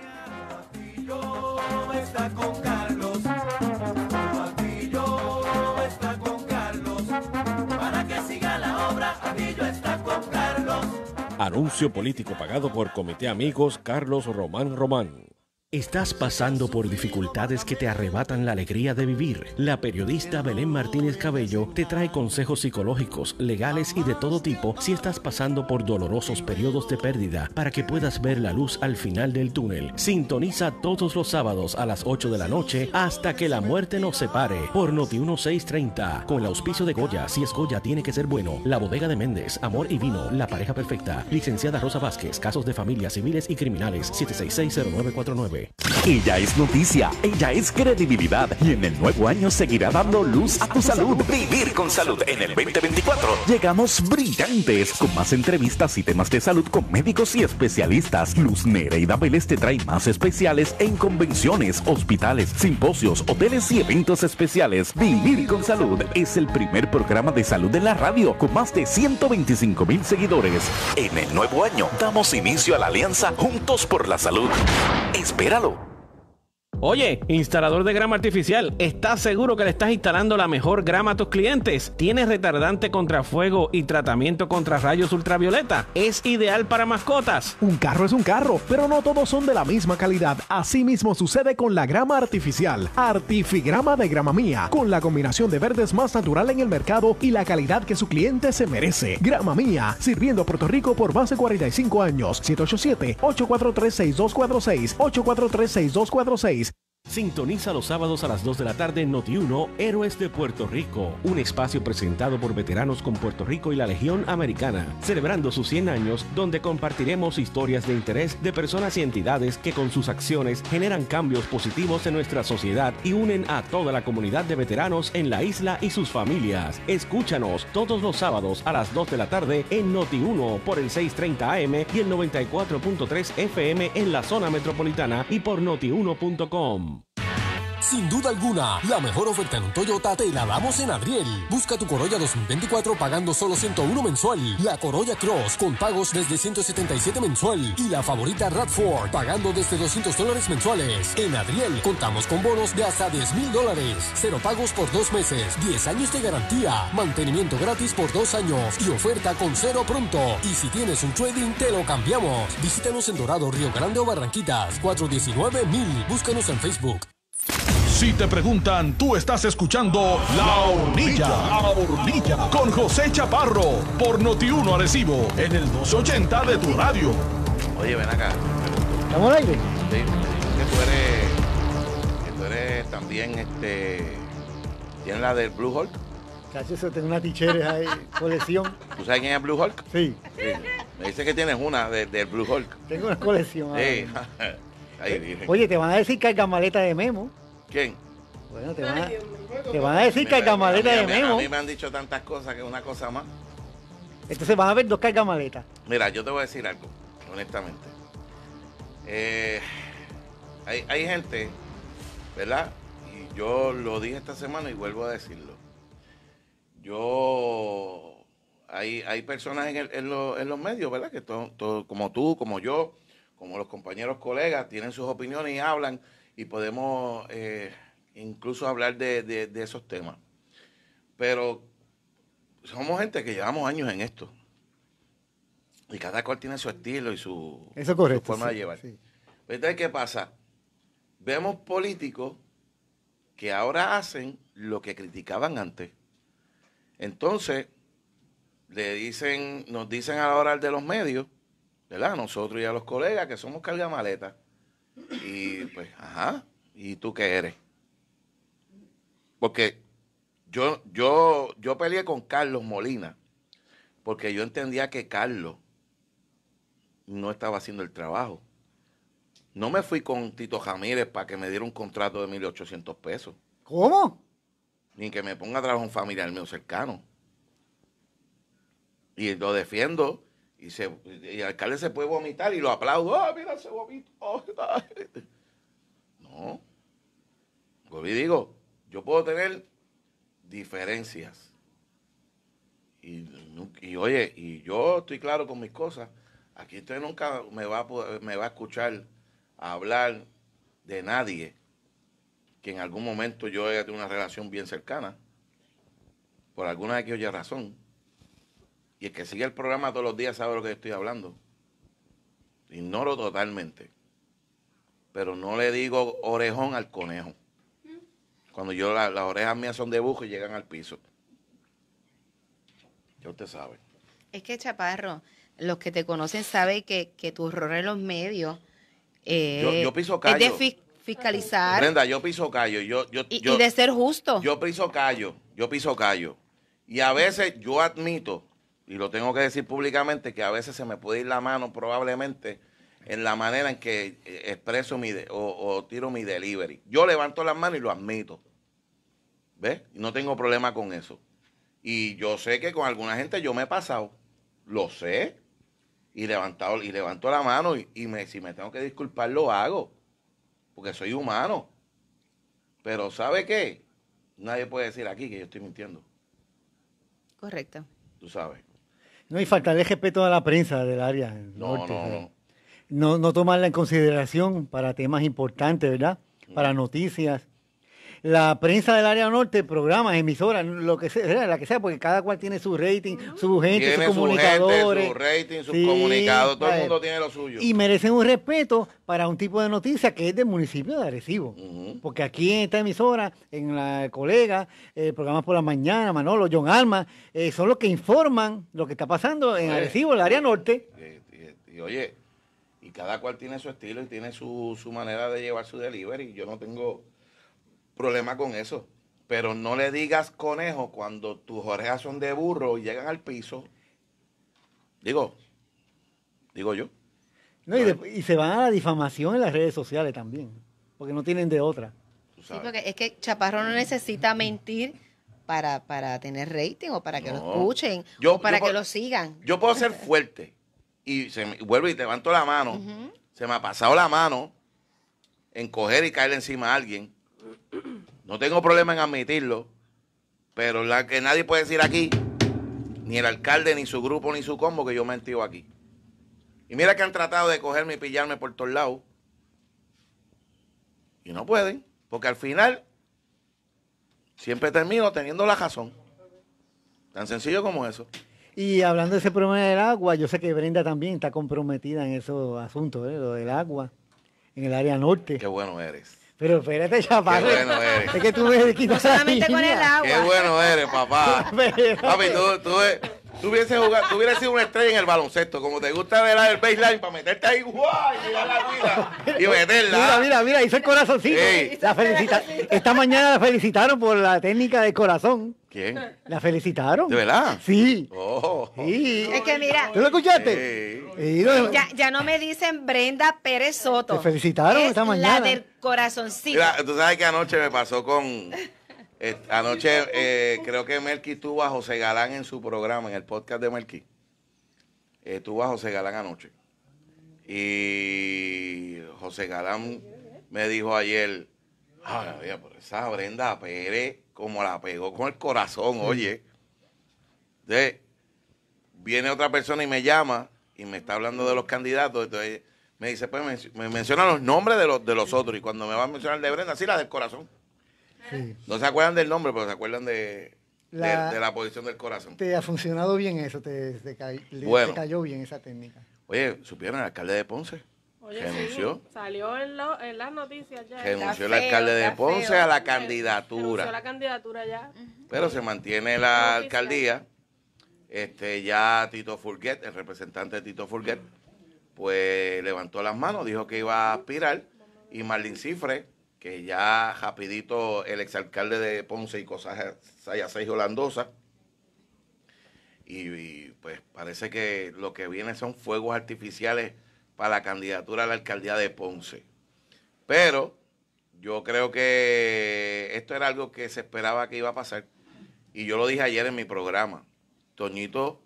S11: Anuncio político pagado por Comité Amigos Carlos Román Román. ¿Estás pasando por dificultades que te arrebatan la alegría de vivir? La periodista Belén Martínez Cabello te trae consejos psicológicos, legales y de todo tipo si estás pasando por dolorosos periodos de pérdida para que puedas ver la luz al final del túnel. Sintoniza todos los sábados a las 8 de la noche hasta que la muerte nos separe por Noti 1630 con el auspicio de Goya. Si es Goya tiene que ser bueno. La bodega de Méndez, Amor y Vino, La pareja perfecta. Licenciada Rosa Vázquez, casos de familias civiles y criminales 7660949.
S12: Ella es noticia, ella es credibilidad y en el nuevo año seguirá dando luz a tu salud. Vivir con salud en el 2024. Llegamos brillantes con más entrevistas y temas de salud con médicos y especialistas. Luz Nereida Vélez te trae más especiales en convenciones, hospitales, simposios, hoteles y eventos especiales. Vivir con salud es el primer programa de salud en la radio con más de 125 mil seguidores. En el nuevo año damos inicio a la alianza Juntos por la Salud. Míralo.
S13: Oye, instalador de grama artificial, ¿estás seguro que le estás instalando la mejor grama a tus clientes? ¿Tienes retardante contra fuego y tratamiento contra rayos ultravioleta? ¿Es ideal para mascotas?
S14: Un carro es un carro, pero no todos son de la misma calidad. Así mismo sucede con la grama artificial. Artifigrama de grama mía, con la combinación de verdes más natural en el mercado y la calidad que su cliente se merece. Grama mía, sirviendo a Puerto Rico por más de 45 años. 787-843-6246. 843-6246.
S11: Sintoniza los sábados a las 2 de la tarde en Noti1 Héroes de Puerto Rico, un espacio presentado por veteranos con Puerto Rico y la Legión Americana, celebrando sus 100 años donde compartiremos historias de interés de personas y entidades que con sus acciones generan cambios positivos en nuestra sociedad y unen a toda la comunidad de veteranos en la isla y sus familias. Escúchanos todos los sábados a las 2 de la tarde en Noti1 por el 630 AM y el 94.3 FM en la zona metropolitana y por notiuno.com.
S15: Sin duda alguna, la mejor oferta en un Toyota te la damos en Adriel. Busca tu Corolla 2024 pagando solo 101 mensual. La Corolla Cross con pagos desde 177 mensual. Y la favorita RAV4 pagando desde 200 dólares mensuales. En Adriel contamos con bonos de hasta 10 mil dólares. Cero pagos por dos meses. 10 años de garantía. Mantenimiento gratis por dos años. Y oferta con cero pronto. Y si tienes un trading, te lo cambiamos. Visítanos en Dorado, Río Grande o Barranquitas. 419 mil. Búscanos en Facebook.
S1: Si te preguntan, tú estás escuchando La Hornilla. La Hornilla. Con José Chaparro. Por Noti1 Arecibo. En el 280 de tu radio.
S5: Oye, ven acá.
S7: ¿Estamos al aire?
S5: Sí, que tú eres. Que tú eres también este. ¿Tienes la del Blue Hulk?
S7: Casi eso tengo una ticheres ahí, colección.
S5: ¿Tú sabes quién es Blue Hulk?
S7: Sí.
S5: Sí. Me dice que tienes una de- del Blue Hulk.
S7: Tengo una colección.
S5: Sí.
S7: ahí.
S5: Ahí, dije.
S7: Oye, te van a decir cargamaleta de Memo.
S5: ¿Quién?
S7: Bueno, te van a, te van a decir
S5: Mira,
S7: cargamaleta
S5: a
S7: de
S5: mí- a mí-
S7: Memo.
S5: A mí me han dicho tantas cosas que una cosa más.
S7: Entonces van a ver dos cargamaletas.
S5: Mira, yo te voy a decir algo, honestamente. Eh, hay, hay gente, ¿verdad? Y yo lo dije esta semana y vuelvo a decirlo. Yo, hay, hay personas en, el- en lo- en los medios, ¿verdad? Que to- to- como tú, como yo, como los compañeros colegas, tienen sus opiniones y hablan y podemos eh, incluso hablar de, de- de esos temas. Pero somos gente que llevamos años en esto. Y cada cual tiene su estilo y su,
S7: Eso
S5: forma de llevar.
S7: sí.
S5: Entonces, ¿qué pasa? Vemos políticos que ahora hacen lo que criticaban antes. Entonces, le dicen, nos dicen a la hora de los medios, ¿verdad? Nosotros y a los colegas que somos cargamaletas. Y pues, ajá, ¿y tú qué eres? Porque yo, yo, yo peleé con Carlos Molina, porque yo entendía que Carlos no estaba haciendo el trabajo. No me fui con Tito Jamírez para que me diera un contrato de 1.800 pesos.
S7: ¿Cómo?
S5: Ni que me ponga a trabajar un familiar mío cercano. Y lo defiendo. Y, se, y el alcalde se puede vomitar y lo aplaudo. ¡Ah, mira ese vomito! No. Y digo, yo puedo tener diferencias. Y, y oye, y yo estoy claro con mis cosas. Aquí usted nunca me va a, me va a escuchar hablar de nadie que en algún momento yo haya tenido una relación bien cercana. Por alguna que oye razón. Y el que sigue el programa todos los días sabe de lo que estoy hablando. Ignoro totalmente. pero no le digo orejón al conejo. Cuando yo la- las orejas mías son de bujo y llegan al piso. Ya usted sabe.
S9: Es que, Chaparro, los que te conocen saben que, que tu rol en los medios eh,
S5: Yo- yo piso
S9: es
S5: callo.
S9: de fis- fiscalizar
S5: Brenda, yo piso callo. Yo, yo,
S9: y,
S5: yo-
S9: y de ser justo.
S5: Yo piso callo, yo piso callo. Y a veces yo admito, y lo tengo que decir públicamente, que a veces se me puede ir la mano probablemente en la manera en que eh, expreso mi de- o, o tiro mi delivery. Yo levanto las manos y lo admito. ¿Ves? Y no tengo problema con eso. Y yo sé que con alguna gente yo me he pasado. Lo sé. Y levantado, y levanto la mano y, y me, si me tengo que disculpar lo hago. Porque soy humano. Pero ¿sabe qué? Nadie puede decir aquí que yo estoy mintiendo.
S9: Correcto.
S5: Tú sabes.
S7: No, y faltarle respeto a la prensa del área.
S5: No,
S7: norte,
S5: no, no.
S7: no, no tomarla en consideración para temas importantes, ¿verdad? Para noticias. La prensa del área norte, programas, emisoras, lo que sea, la que sea, porque cada cual tiene su rating, su gente,
S5: Tiene
S7: sus
S5: su gente,
S7: comunicadores.
S5: su rating, sus
S7: Sí,
S5: comunicados. Todo el mundo tiene lo suyo.
S7: Y merecen un respeto para un tipo de noticia que es del municipio de Arecibo. Porque aquí en esta emisora, en la colega, eh, programas por la mañana, Manolo, John Alma, eh, son los que informan lo que está pasando en. Arecibo, el área norte.
S5: Y oye, y cada cual tiene su estilo y tiene su, su manera de llevar su delivery. Yo no tengo problema con eso. Pero no le digas conejo cuando tus orejas son de burro y llegan al piso. Digo, digo yo.
S7: No, y, de- y se van a la difamación en las redes sociales también, porque no tienen de otra.
S9: Sí, porque es que Chaparro no necesita mentir para, para tener rating o para que lo escuchen
S5: Yo-
S9: o para
S5: yo
S9: que lo sigan.
S5: Yo puedo ser fuerte y se me- vuelvo y te levanto la mano. Se me ha pasado la mano en coger y caerle encima a alguien. No tengo problema en admitirlo, pero la que nadie puede decir aquí, ni el alcalde, ni su grupo, ni su combo, que yo mentido aquí. Y mira que han tratado de cogerme y pillarme por todos lados. Y no pueden, porque al final siempre termino teniendo la razón. Tan sencillo como eso.
S7: Y hablando de ese problema del agua, yo sé que Brenda también está comprometida en esos asuntos, ¿eh? lo del agua, en el área norte.
S5: Qué bueno eres.
S7: Pero espérate, chaparro.
S5: Qué bueno eres.
S7: Es que tú me quitas
S9: No
S7: la
S9: solamente con el agua.
S5: Qué bueno eres, papá. Papi, tú, tú, tú hubieses jugado, tú hubieras sido una estrella en el baloncesto, como te gusta ver el baseline para meterte ahí, ¡guay! Y dar la vida y meterla.
S7: Mira, mira, mira, hizo el corazoncito.
S5: Sí.
S7: La felicita- Esta mañana la felicitaron por la técnica del corazón.
S5: ¿Quién?
S7: La felicitaron.
S5: ¿De verdad?
S7: Sí.
S5: Oh.
S7: Sí.
S9: Es que mira,
S7: ¿Tú lo escuchaste? Sí,
S9: ya, ya no me dicen Brenda Pérez Soto.
S7: Te felicitaron
S9: Es
S7: esta mañana.
S9: La del corazoncito.
S5: Mira, tú sabes que anoche me pasó con. Eh, anoche eh, creo que Melqui tuvo a José Galán en su programa, en el podcast de Melqui. Eh, tuvo a José Galán anoche. Y José Galán me dijo ayer, ay, mira, pero esa Brenda Pérez, como la pegó con el corazón, oye. De, viene otra persona y me llama y me está hablando de los candidatos, entonces me dice, pues men- me menciona los nombres de los, de los otros y cuando me va a mencionar el de Brenda, sí, la del corazón.
S7: Sí.
S5: No se acuerdan del nombre, pero se acuerdan de, de-
S7: La-
S5: de la posición del corazón.
S7: Te ha funcionado bien eso, te, te ca- le-
S5: Bueno.
S7: te cayó bien esa técnica.
S5: Oye, ¿supieron el alcalde de Ponce?
S6: Oye,
S5: renunció.
S6: sí, salió en, lo- en las noticias ya.
S5: Renunció el alcalde de Ponce
S6: feo.
S5: a la
S6: Renunció
S5: candidatura.
S6: la candidatura ya.
S5: Pero se mantiene la alcaldía. Este, ya Tito Furguet, el representante de Tito Furguet, pues levantó las manos, dijo que iba a aspirar. Y Marlin Cifre, que ya rapidito el exalcalde de Ponce y Cosas Sayasei Holandosa. Y, y, pues parece que lo que viene son fuegos artificiales para la candidatura a la alcaldía de Ponce. Pero yo creo que esto era algo que se esperaba que iba a pasar. Y yo lo dije ayer en mi programa. Toñito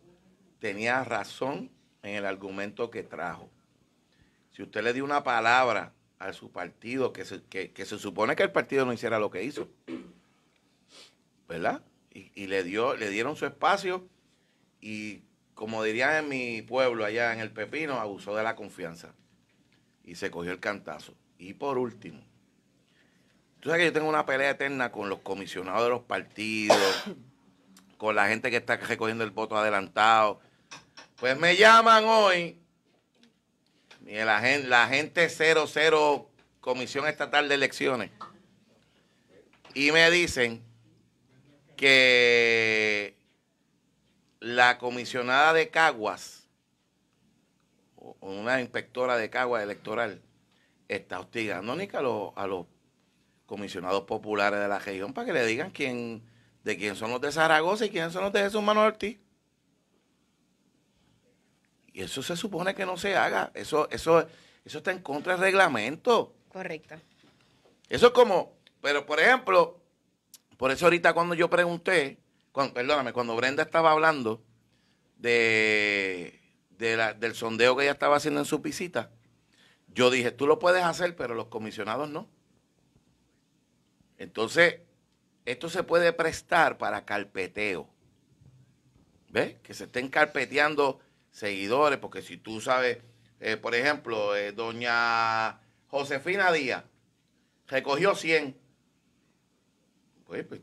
S5: tenía razón en el argumento que trajo. Si usted le dio una palabra a su partido, que se, que, se supone que el partido no hiciera lo que hizo, ¿verdad? Y, y le, dio, le dieron su espacio y, como dirían en mi pueblo, allá en el Pepino, abusó de la confianza y se cogió el cantazo. Y por último, tú sabes que yo tengo una pelea eterna con los comisionados de los partidos, con la gente que está recogiendo el voto adelantado. Pues me llaman hoy, y la gente, la gente Comisión Estatal de Elecciones y me dicen que la comisionada de Caguas, una inspectora de Caguas electoral, está hostigando a los, a comisionados populares de la región para que le digan quién, de quién son los de Zaragoza y quiénes son los de Jesús Manuel Ortiz. Y eso se supone que no se haga. Eso, eso, eso está en contra del reglamento.
S9: Correcto.
S5: Eso es como, pero por ejemplo, por eso ahorita cuando yo pregunté, cuando, perdóname, cuando Brenda estaba hablando de, de la- del sondeo que ella estaba haciendo en su visita, yo dije, tú lo puedes hacer, pero los comisionados no. Entonces, esto se puede prestar para carpeteo. ¿Ves? Que se estén carpeteando seguidores, porque si tú sabes, eh, por ejemplo, eh, doña Josefina Díaz recogió 100. Pues, pues,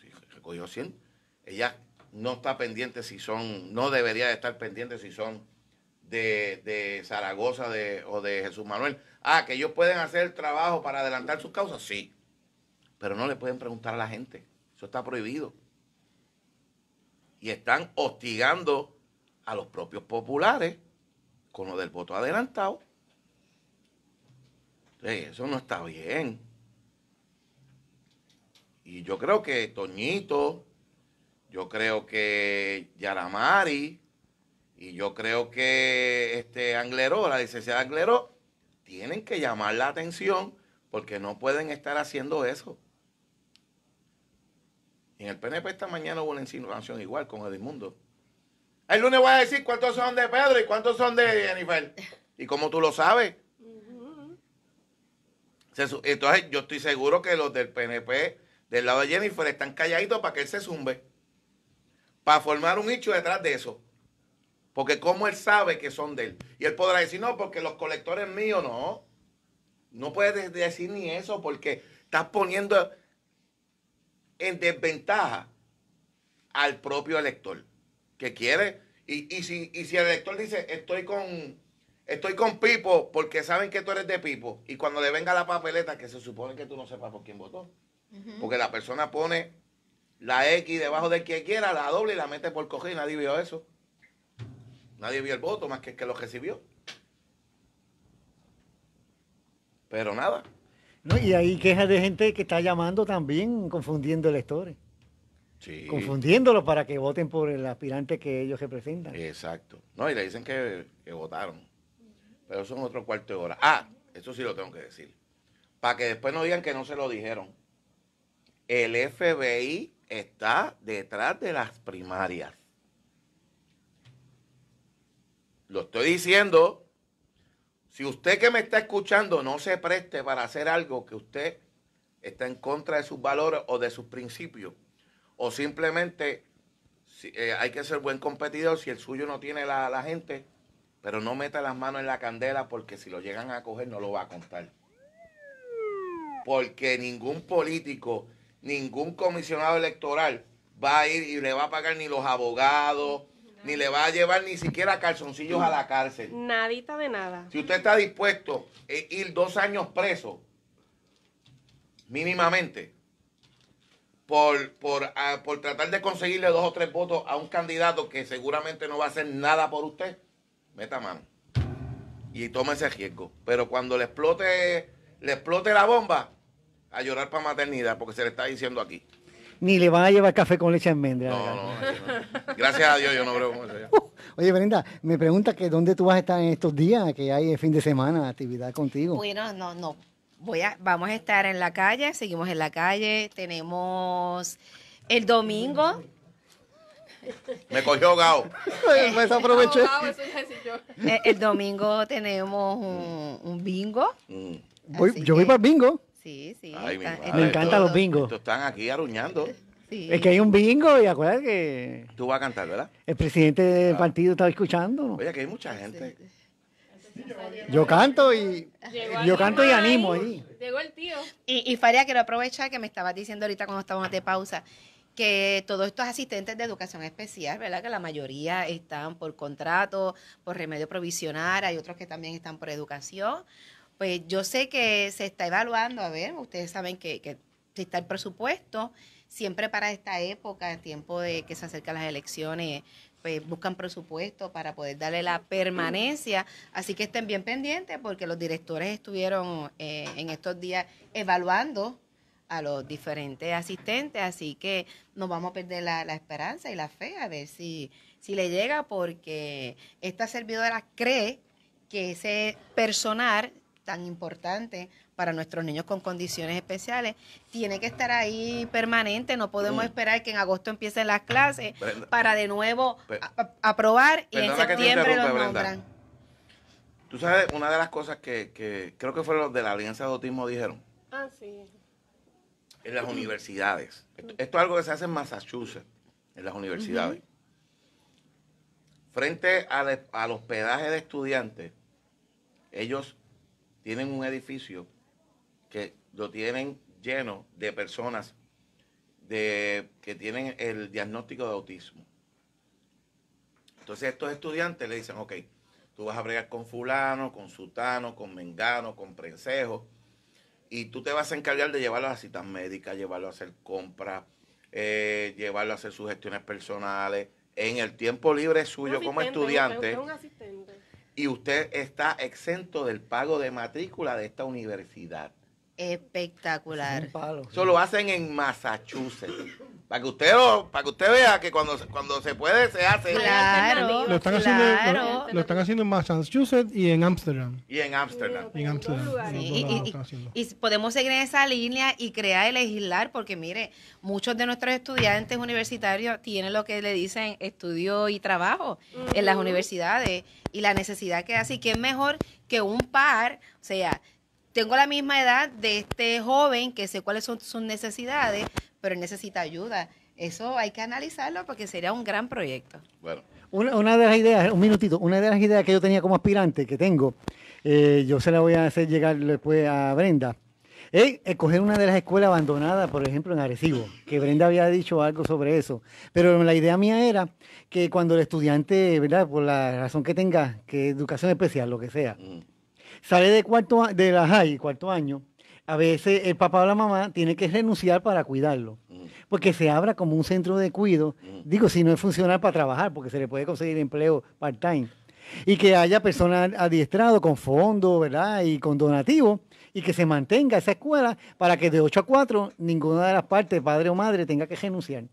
S5: si recogió 100, ella no está pendiente si son, no debería de estar pendiente si son de, de Zaragoza de, o de Jesús Manuel. Ah, que ellos pueden hacer el trabajo para adelantar sus causas, sí. Pero no le pueden preguntar a la gente. Eso está prohibido. Y están hostigando a los propios populares con lo del voto adelantado. Eso no está bien. Y yo creo que Toñito, yo creo que Yaramari, y yo creo que este Angleró, la licenciada Angleró, tienen que llamar la atención porque no pueden estar haciendo eso. En el PNP esta mañana hubo una insinuación igual con Edmundo. El lunes voy a decir cuántos son de Pedro y cuántos son de Jennifer. ¿Y cómo tú lo sabes? Entonces yo estoy seguro que los del PNP del lado de Jennifer están calladitos para que él se zumbe. Para formar un hecho detrás de eso. Porque como él sabe que son de él. Y él podrá decir, no, porque los colectores míos no. No puedes decir ni eso porque estás poniendo en desventaja al propio elector que quiere. Y, y, si, y si el elector dice, estoy con, estoy con Pipo porque saben que tú eres de Pipo. Y cuando le venga la papeleta, que se supone que tú no sepas por quién votó. Porque la persona pone la X debajo de quien quiera, la doble y la mete por coger y nadie vio eso. Nadie vio el voto más que el que lo recibió. Pero nada.
S7: No, y hay quejas de gente que está llamando también, confundiendo electores.
S5: Sí.
S7: Confundiéndolos para que voten por el aspirante que ellos representan.
S5: Exacto. No, y le dicen que, que votaron. Pero son otro cuarto de hora. Ah, eso sí lo tengo que decir. Para que después no digan que no se lo dijeron. El FBI está detrás de las primarias. Lo estoy diciendo. Si usted que me está escuchando no se preste para hacer algo que usted está en contra de sus valores o de sus principios, o simplemente si- eh, hay que ser buen competidor si el suyo no tiene la, la gente, pero no meta las manos en la candela porque si lo llegan a coger no lo va a contar. Porque ningún político, ningún comisionado electoral va a ir y le va a pagar ni los abogados, ni le va a llevar ni siquiera calzoncillos a la cárcel.
S6: Nadita de nada.
S5: Si usted está dispuesto a ir dos años preso, mínimamente, por, por, ah, por tratar de conseguirle dos o tres votos a un candidato que seguramente no va a hacer nada por usted, meta mano. Y tome ese riesgo. Pero cuando le explote, le explote la bomba, a llorar para maternidad, porque se le está diciendo aquí.
S7: Ni le van a llevar café con leche de almendra.
S5: No, no, no. Gracias a Dios yo no creo con eso ya.
S7: Oye, Brenda, me pregunta que dónde tú vas a estar en estos días, que hay el fin de semana, actividad contigo.
S9: Bueno, no, no. Voy a, vamos a estar en la calle, seguimos en la calle. Tenemos el domingo.
S5: Me cogió Gao.
S7: Pues aproveché.
S9: eh, El, domingo tenemos un, un bingo.
S7: Voy- yo voy para el bingo.
S9: Sí, sí.
S5: Ay, mi
S9: está-
S5: madre,
S7: Me encantan los bingos.
S5: estos están aquí aruñando.
S9: Sí.
S7: Es que hay un bingo y acuérdate que
S5: Tú vas a cantar, ¿verdad?
S7: el presidente del partido estaba escuchando.
S5: Oye, que hay mucha gente.
S7: Yo canto y
S6: Llegó
S7: yo canto y animo
S6: ahí. Llegó el tío.
S9: Y, y Faria, quiero aprovechar que me estabas diciendo ahorita cuando estábamos de pausa que todos estos asistentes de educación especial, ¿verdad? Que la mayoría están por contrato, por remedio provisional, hay otros que también están por educación. Pues yo sé que se está evaluando, a ver, ustedes saben que, que está el presupuesto, siempre para esta época, tiempo de que se acercan las elecciones, pues buscan presupuesto para poder darle la permanencia. Así que estén bien pendientes porque los directores estuvieron eh, en estos días evaluando a los diferentes asistentes, así que no vamos a perder la, la esperanza y la fe a ver si, si le llega porque esta servidora cree que ese personal tan importante para nuestros niños con condiciones especiales tiene que estar ahí permanente, no podemos
S5: Mm.
S9: esperar que en agosto empiecen las clases
S5: Brenda.
S9: para de nuevo
S5: Pe-
S9: a- a- aprobar y en
S5: Perdona que te
S9: septiembre los
S5: Brenda.
S9: nombran.
S5: Tú sabes, una de las cosas que, que creo que fueron los de la Alianza de Autismo dijeron,
S6: Ah, sí.
S5: en las universidades. Esto, esto es algo que se hace en Massachusetts, en las universidades. Frente al, al hospedaje de estudiantes, ellos tienen un edificio que lo tienen lleno de personas de, que tienen el diagnóstico de autismo. Entonces estos estudiantes le dicen, ok, tú vas a bregar con fulano, con sutano, con mengano, con prensejo, y tú te vas a encargar de llevarlo a citas médicas, llevarlo a hacer compras, eh, llevarlo a hacer sus gestiones personales, en el tiempo libre suyo como estudiante,
S6: un
S5: y usted está exento del pago de matrícula de esta universidad.
S9: Espectacular.
S5: Eso lo hacen en Massachusetts. Para que usted lo, para que usted vea que cuando, se- cuando se puede, se hace.
S9: Claro,
S16: Lo están, haciendo,
S9: claro.
S16: lo, lo están haciendo en Massachusetts y en Ámsterdam.
S5: Y en Ámsterdam.
S16: Y en
S9: Sí, y, podemos seguir en esa línea y crear y legislar, porque mire, muchos de nuestros estudiantes universitarios tienen lo que le dicen estudio y trabajo en las universidades y la necesidad que hace, y que es mejor que un par, o sea, tengo la misma edad de este joven que sé cuáles son sus necesidades, pero él necesita ayuda. Eso hay que analizarlo porque sería un gran proyecto.
S5: Bueno.
S7: Una, una de las ideas, un minutito, una de las ideas que yo tenía como aspirante, que tengo, eh, yo se la voy a hacer llegar después a Brenda, es escoger una de las escuelas abandonadas, por ejemplo, en Arecibo, que Brenda había dicho algo sobre eso. Pero la idea mía era que cuando el estudiante, ¿verdad? Por la razón que tenga, que educación especial, lo que sea, sale de cuarto a- de la high, cuarto año, a veces el papá o la mamá tiene que renunciar para cuidarlo. Porque se abra como un centro de cuido, digo, si no es funcional para trabajar, porque se le puede conseguir empleo part-time. Y que haya personal adiestrado con fondos, ¿verdad? Y con donativos, y que se mantenga esa escuela para que de 8 a 4 ninguna de las partes, padre o madre, tenga que renunciar.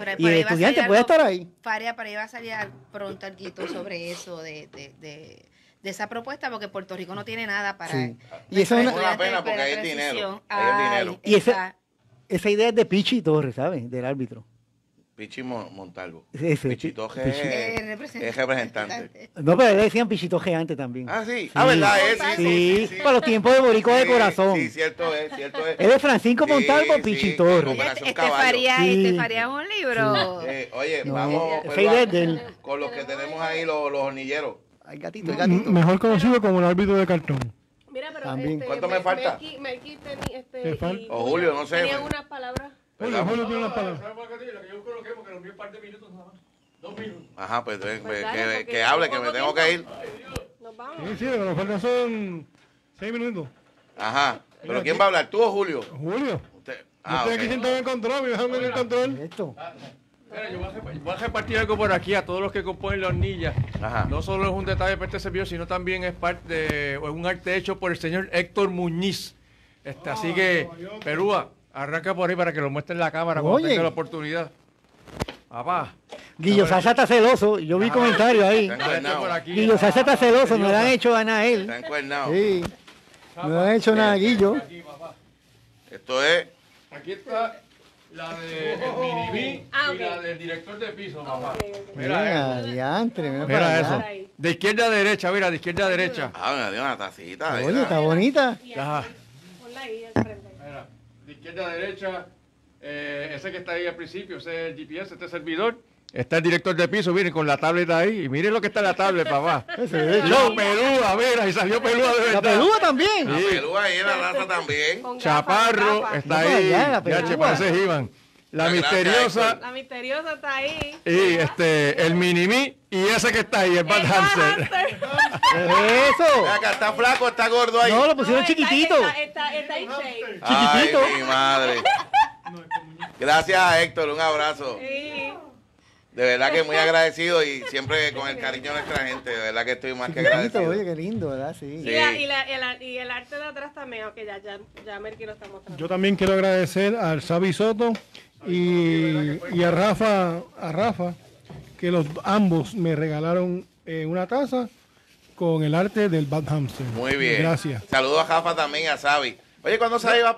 S9: Ahí-
S7: Y el estudiante puede
S9: algo-
S7: estar ahí.
S9: Faria, por ahí va a salir al- pronto algo sobre eso, de, de, de, de esa propuesta, porque Puerto Rico no tiene nada para.
S7: Sí. Y eso es una-
S5: pena,
S9: de
S5: porque es
S9: transición.
S5: dinero, es dinero.
S7: Y esa,
S9: esa-
S7: esa idea es de Pichi Torres, ¿sabes? Del árbitro.
S5: Pichi Mo- Montalvo.
S7: Ese,
S5: Pichitoje
S7: Pichi.
S5: es,
S9: Eh, representante.
S5: es representante.
S7: No, pero le decían Pichitoje antes también.
S5: Ah, sí. Ah, ¿verdad? Es, sí,
S7: Sí,
S5: sí, sí, sí.
S7: para los tiempos de Boricua de
S5: Sí,
S7: Corazón.
S5: Sí, cierto es, cierto es.
S7: Es Francisco
S5: Sí,
S7: Montalvo,
S5: sí,
S7: Pichi
S5: sí,
S7: Torres.
S5: Operación
S9: Este. Faria,
S7: Sí.
S9: este Faria es un libro.
S5: Eh, oye,
S7: No,
S5: vamos
S7: esa
S5: va-
S7: es de
S5: con los que tenemos ahí, los, los hornilleros.
S7: Ay, gatito, el
S16: M-
S7: gatito.
S16: Mejor conocido como el árbitro de cartón.
S6: Mira, pero
S7: También.
S6: este,
S5: ¿Cuánto me
S6: Mel-
S5: falta?
S6: Melqui, Melqui teni- este,
S16: ¿Te fal-
S6: y
S5: O Julio, no sé.
S6: Tenían unas palabras.
S16: Julio, Julio tiene una palabra.
S5: Ajá, pues, ven,
S6: Pues
S5: que,
S6: dale,
S5: que-
S6: porque
S5: que hable, que me
S6: poco
S5: tengo que ir.
S6: tiempo. Nos vamos.
S16: Sí, sí, que nos faltan son seis minutos.
S5: Ajá. ¿Pero quién va a hablar? ¿Tú o Julio?
S16: Julio.
S5: Usted.
S16: Yo
S5: Ah,
S16: estoy aquí
S5: ok.
S16: sentado en el control, me dejan en el control.
S7: Esto.
S17: Mira, yo voy a, rep- voy a repartir algo por aquí a todos los que componen la hornilla.
S5: Ajá.
S17: No solo es un detalle para este servidor, sino también es parte de o es un arte hecho por el señor Héctor Muñiz. Este, así que, Perúa, arranca por ahí para que lo muestre en la cámara cuando tenga la oportunidad. Papá.
S7: Guillo Salsa está celoso. Yo vi comentarios ahí. Guillo Salsa está celoso. No le han hecho nada a él.
S5: Está encuernado.
S7: Sí. No le han hecho nada a Guillo.
S5: Esto es.
S17: Aquí está la de el mini
S6: Ah,
S17: y la del director de piso, papá.
S7: Mira, diantre, mira, para
S17: Mira
S7: allá.
S17: eso. De izquierda a derecha, mira, de izquierda a derecha.
S5: Ah, me dio una tacita.
S7: Oye,
S5: mira.
S7: está bonita.
S17: Ajá.
S6: Ponla ahí al frente.
S17: Mira, de izquierda a derecha, eh, ese que está ahí al principio, ese es el GPS, este servidor. Está el director de piso, miren, con la tableta ahí. Y miren lo que está en la tablet, papá. La
S7: show.
S17: pelúa, mira, y salió pelúa de verdad.
S7: La pelúa también.
S5: La pelúa ahí en la raza también.
S17: Chaparro está
S7: No,
S17: ahí.
S7: la
S17: Ya, Iván. la
S5: gracias,
S17: misteriosa.
S6: La misteriosa está ahí.
S17: y este el minimi y ese que está ahí, el Bad Hamster.
S7: eso?
S5: Acá está flaco, está gordo ahí.
S7: No, lo pusieron chiquitito.
S6: Está, está, está en shape.
S5: Ay, mi madre. Gracias, Héctor. Un abrazo.
S6: Sí.
S5: De verdad que muy agradecido y siempre con el cariño de nuestra gente. De verdad que estoy más que agradecido.
S7: oye, qué lindo, ¿verdad? Sí.
S6: Y, la- y, la- y la- y el arte de atrás también, aunque ya, ya, ya Merky lo está mostrando.
S16: Yo también quiero agradecer al Xavi Soto y, y a Rafa, a Rafa, que los ambos me regalaron eh, una taza con el arte del Bad Hamster.
S5: Muy bien.
S16: Gracias.
S5: Saludos a Jafa también a Xavi. Oye, ¿cuándo Xavi va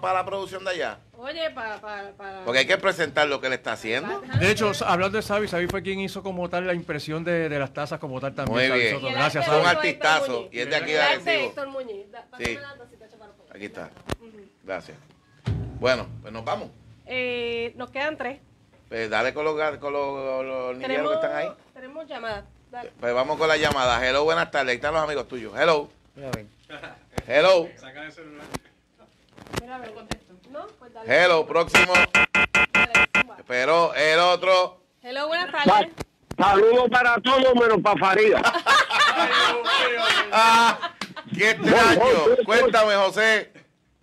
S5: para la producción de allá?
S6: Oye, para... Pa, pa,
S5: Porque hay que presentar lo que él está haciendo.
S17: De hecho, hablando de Xavi, Xavi fue quien hizo como tal la impresión de, de las tazas como tal también.
S5: Muy
S17: Xavi
S5: bien.
S17: Soto.
S5: El
S17: Gracias, Xavi.
S5: un artistazo. Y es de aquí de
S6: El
S5: Arecibo.
S6: Héctor Muñiz. Da-
S5: Sí. Aquí está. Gracias. Bueno, pues nos vamos.
S6: Eh, nos quedan tres.
S5: Pues dale con los, con los, los niñeros que están ahí.
S6: tenemos llamadas. Dale.
S5: Pues vamos con la llamada. Hello, buenas tardes. Ahí están los amigos tuyos. Hello. Hello.
S6: Mira, contesto. No, pues dale.
S5: Hello, próximo. Pero el otro.
S6: Hello, buenas tardes.
S18: Saludos para todos menos para Faría.
S5: Ah, qué extraño. Cuéntame, José.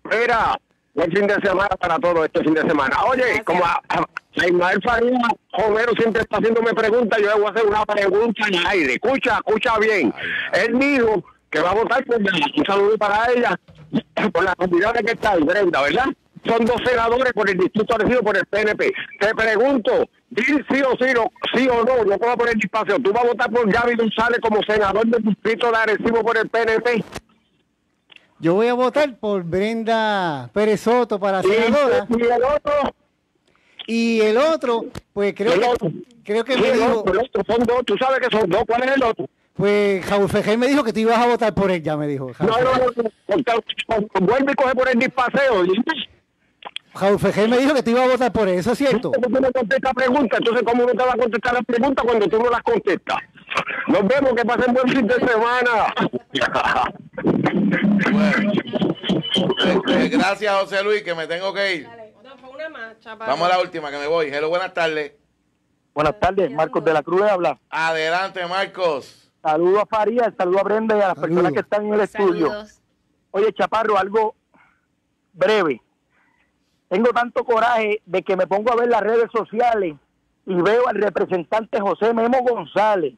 S18: Mira, buen fin de semana para todos este fin de semana. Oye, como a, a Ismael Faría, Homero siempre está haciéndome preguntas, yo le voy a hacer una pregunta en el aire. Escucha, escucha bien. Él dijo que va a votar por un saludo para ella, por la comunidad que está en Brenda, ¿verdad? Son dos senadores por el distrito elegido por el PNP. Te pregunto, di sí o sí, no, sí o no, yo a poner espacio. ¿Tú vas a votar por Gaby González como senador del distrito de Arecibo por el PNP?
S7: Yo voy a votar por Brenda Pérez Soto para senadora.
S18: y el otro,
S7: Y el otro, pues creo
S18: El
S7: que,
S18: otro.
S7: creo que
S18: el otro, el otro, son dos, tú sabes que son dos, ¿cuál es el otro?
S7: Pues Jaúl Fejel me dijo que tú ibas a votar por ella, me dijo.
S18: No, no, no, vuelve y coge por el dispaseo.
S7: Jaúl Fejel me dijo que tú ibas a votar por eso, ¿es cierto?
S18: tú no contestas preguntas, entonces ¿cómo no te va a contestar las preguntas cuando tú no las contestas? Nos vemos, que pasen buen fin de semana.
S5: Eh, eh, gracias, José Luis, que me tengo que ir.
S6: Una más.
S5: Vamos a la última, que me voy. Hello, buenas tardes.
S19: Buenas tardes, Marcos de la Cruz habla.
S5: Adelante, Marcos.
S19: Saludos a Farías, saludos a Brenda y a las
S5: Saludos.
S19: personas que están en el estudio. Oye, Chaparro, algo breve. Tengo tanto coraje de que me pongo a ver las redes sociales y veo al representante José Memo González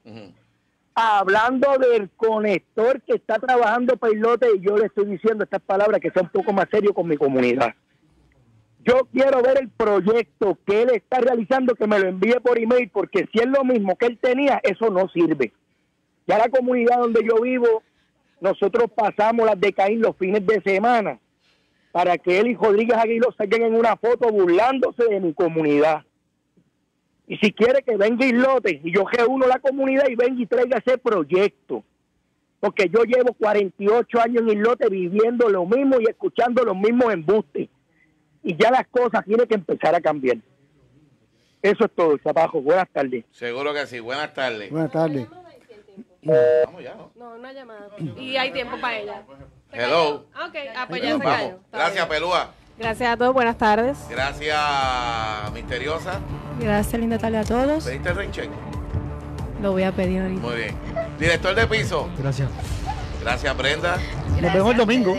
S19: hablando del conector que está trabajando Peilote y yo le estoy diciendo estas palabras que sea un poco más serio con mi comunidad. Yo quiero ver el proyecto que él está realizando, que me lo envíe por email, porque si es lo mismo que él tenía, eso no sirve. Ya la comunidad donde yo vivo, nosotros pasamos las de Caín los fines de semana para que él y Rodríguez Aguiló saquen en una foto burlándose de mi comunidad. Y si quiere que venga Islote y yo reúno la comunidad y venga y traiga ese proyecto. Porque yo llevo 48 años en Islote viviendo lo mismo y escuchando los mismos embustes. Y ya las cosas tienen que empezar a cambiar. Eso es todo, Zapajo. Buenas tardes.
S5: Seguro que sí. Buenas tardes.
S7: Buenas tardes.
S5: Vamos ya, ¿no?
S6: No, una llamada. Y hay tiempo para ella.
S5: Hello.
S6: Ok, ah, pues ya se cayó.
S5: Gracias. Pelúa.
S6: Gracias a todos, buenas tardes.
S5: Gracias, Misteriosa.
S8: Gracias, linda tarde a todos.
S5: ¿Pediste el rain check?
S8: Lo voy a pedir ahorita.
S5: Muy bien. Director de piso.
S16: Gracias.
S5: Gracias, Brenda.
S7: Nos vemos el domingo.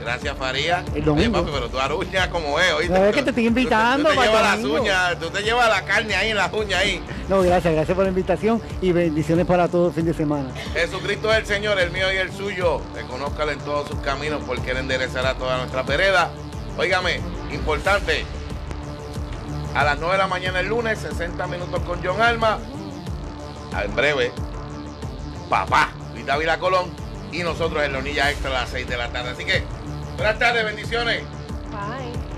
S5: Gracias, Faría.
S7: El domingo.
S5: Oye, papi, pero tú aruñas como es, ¿oíste?
S7: No, es que te estoy invitando
S5: Tú te,
S7: para el
S5: llevas las
S7: domingo.
S5: uñas, tú te llevas la carne ahí en las uñas ahí.
S7: No, gracias, gracias por la invitación y bendiciones para todo el fin de semana.
S5: Jesucristo es el Señor, el mío y el suyo. Reconózcalo en todos sus caminos porque Él enderezará toda nuestra vereda. Óigame, importante. A las 9 de la mañana el lunes, 60 minutos con John Alma. En breve, papá, Luis Dávila Colón. Y nosotros en Lonilla Extra a las 6 de la tarde. Así que, buenas tardes, bendiciones.
S6: Bye.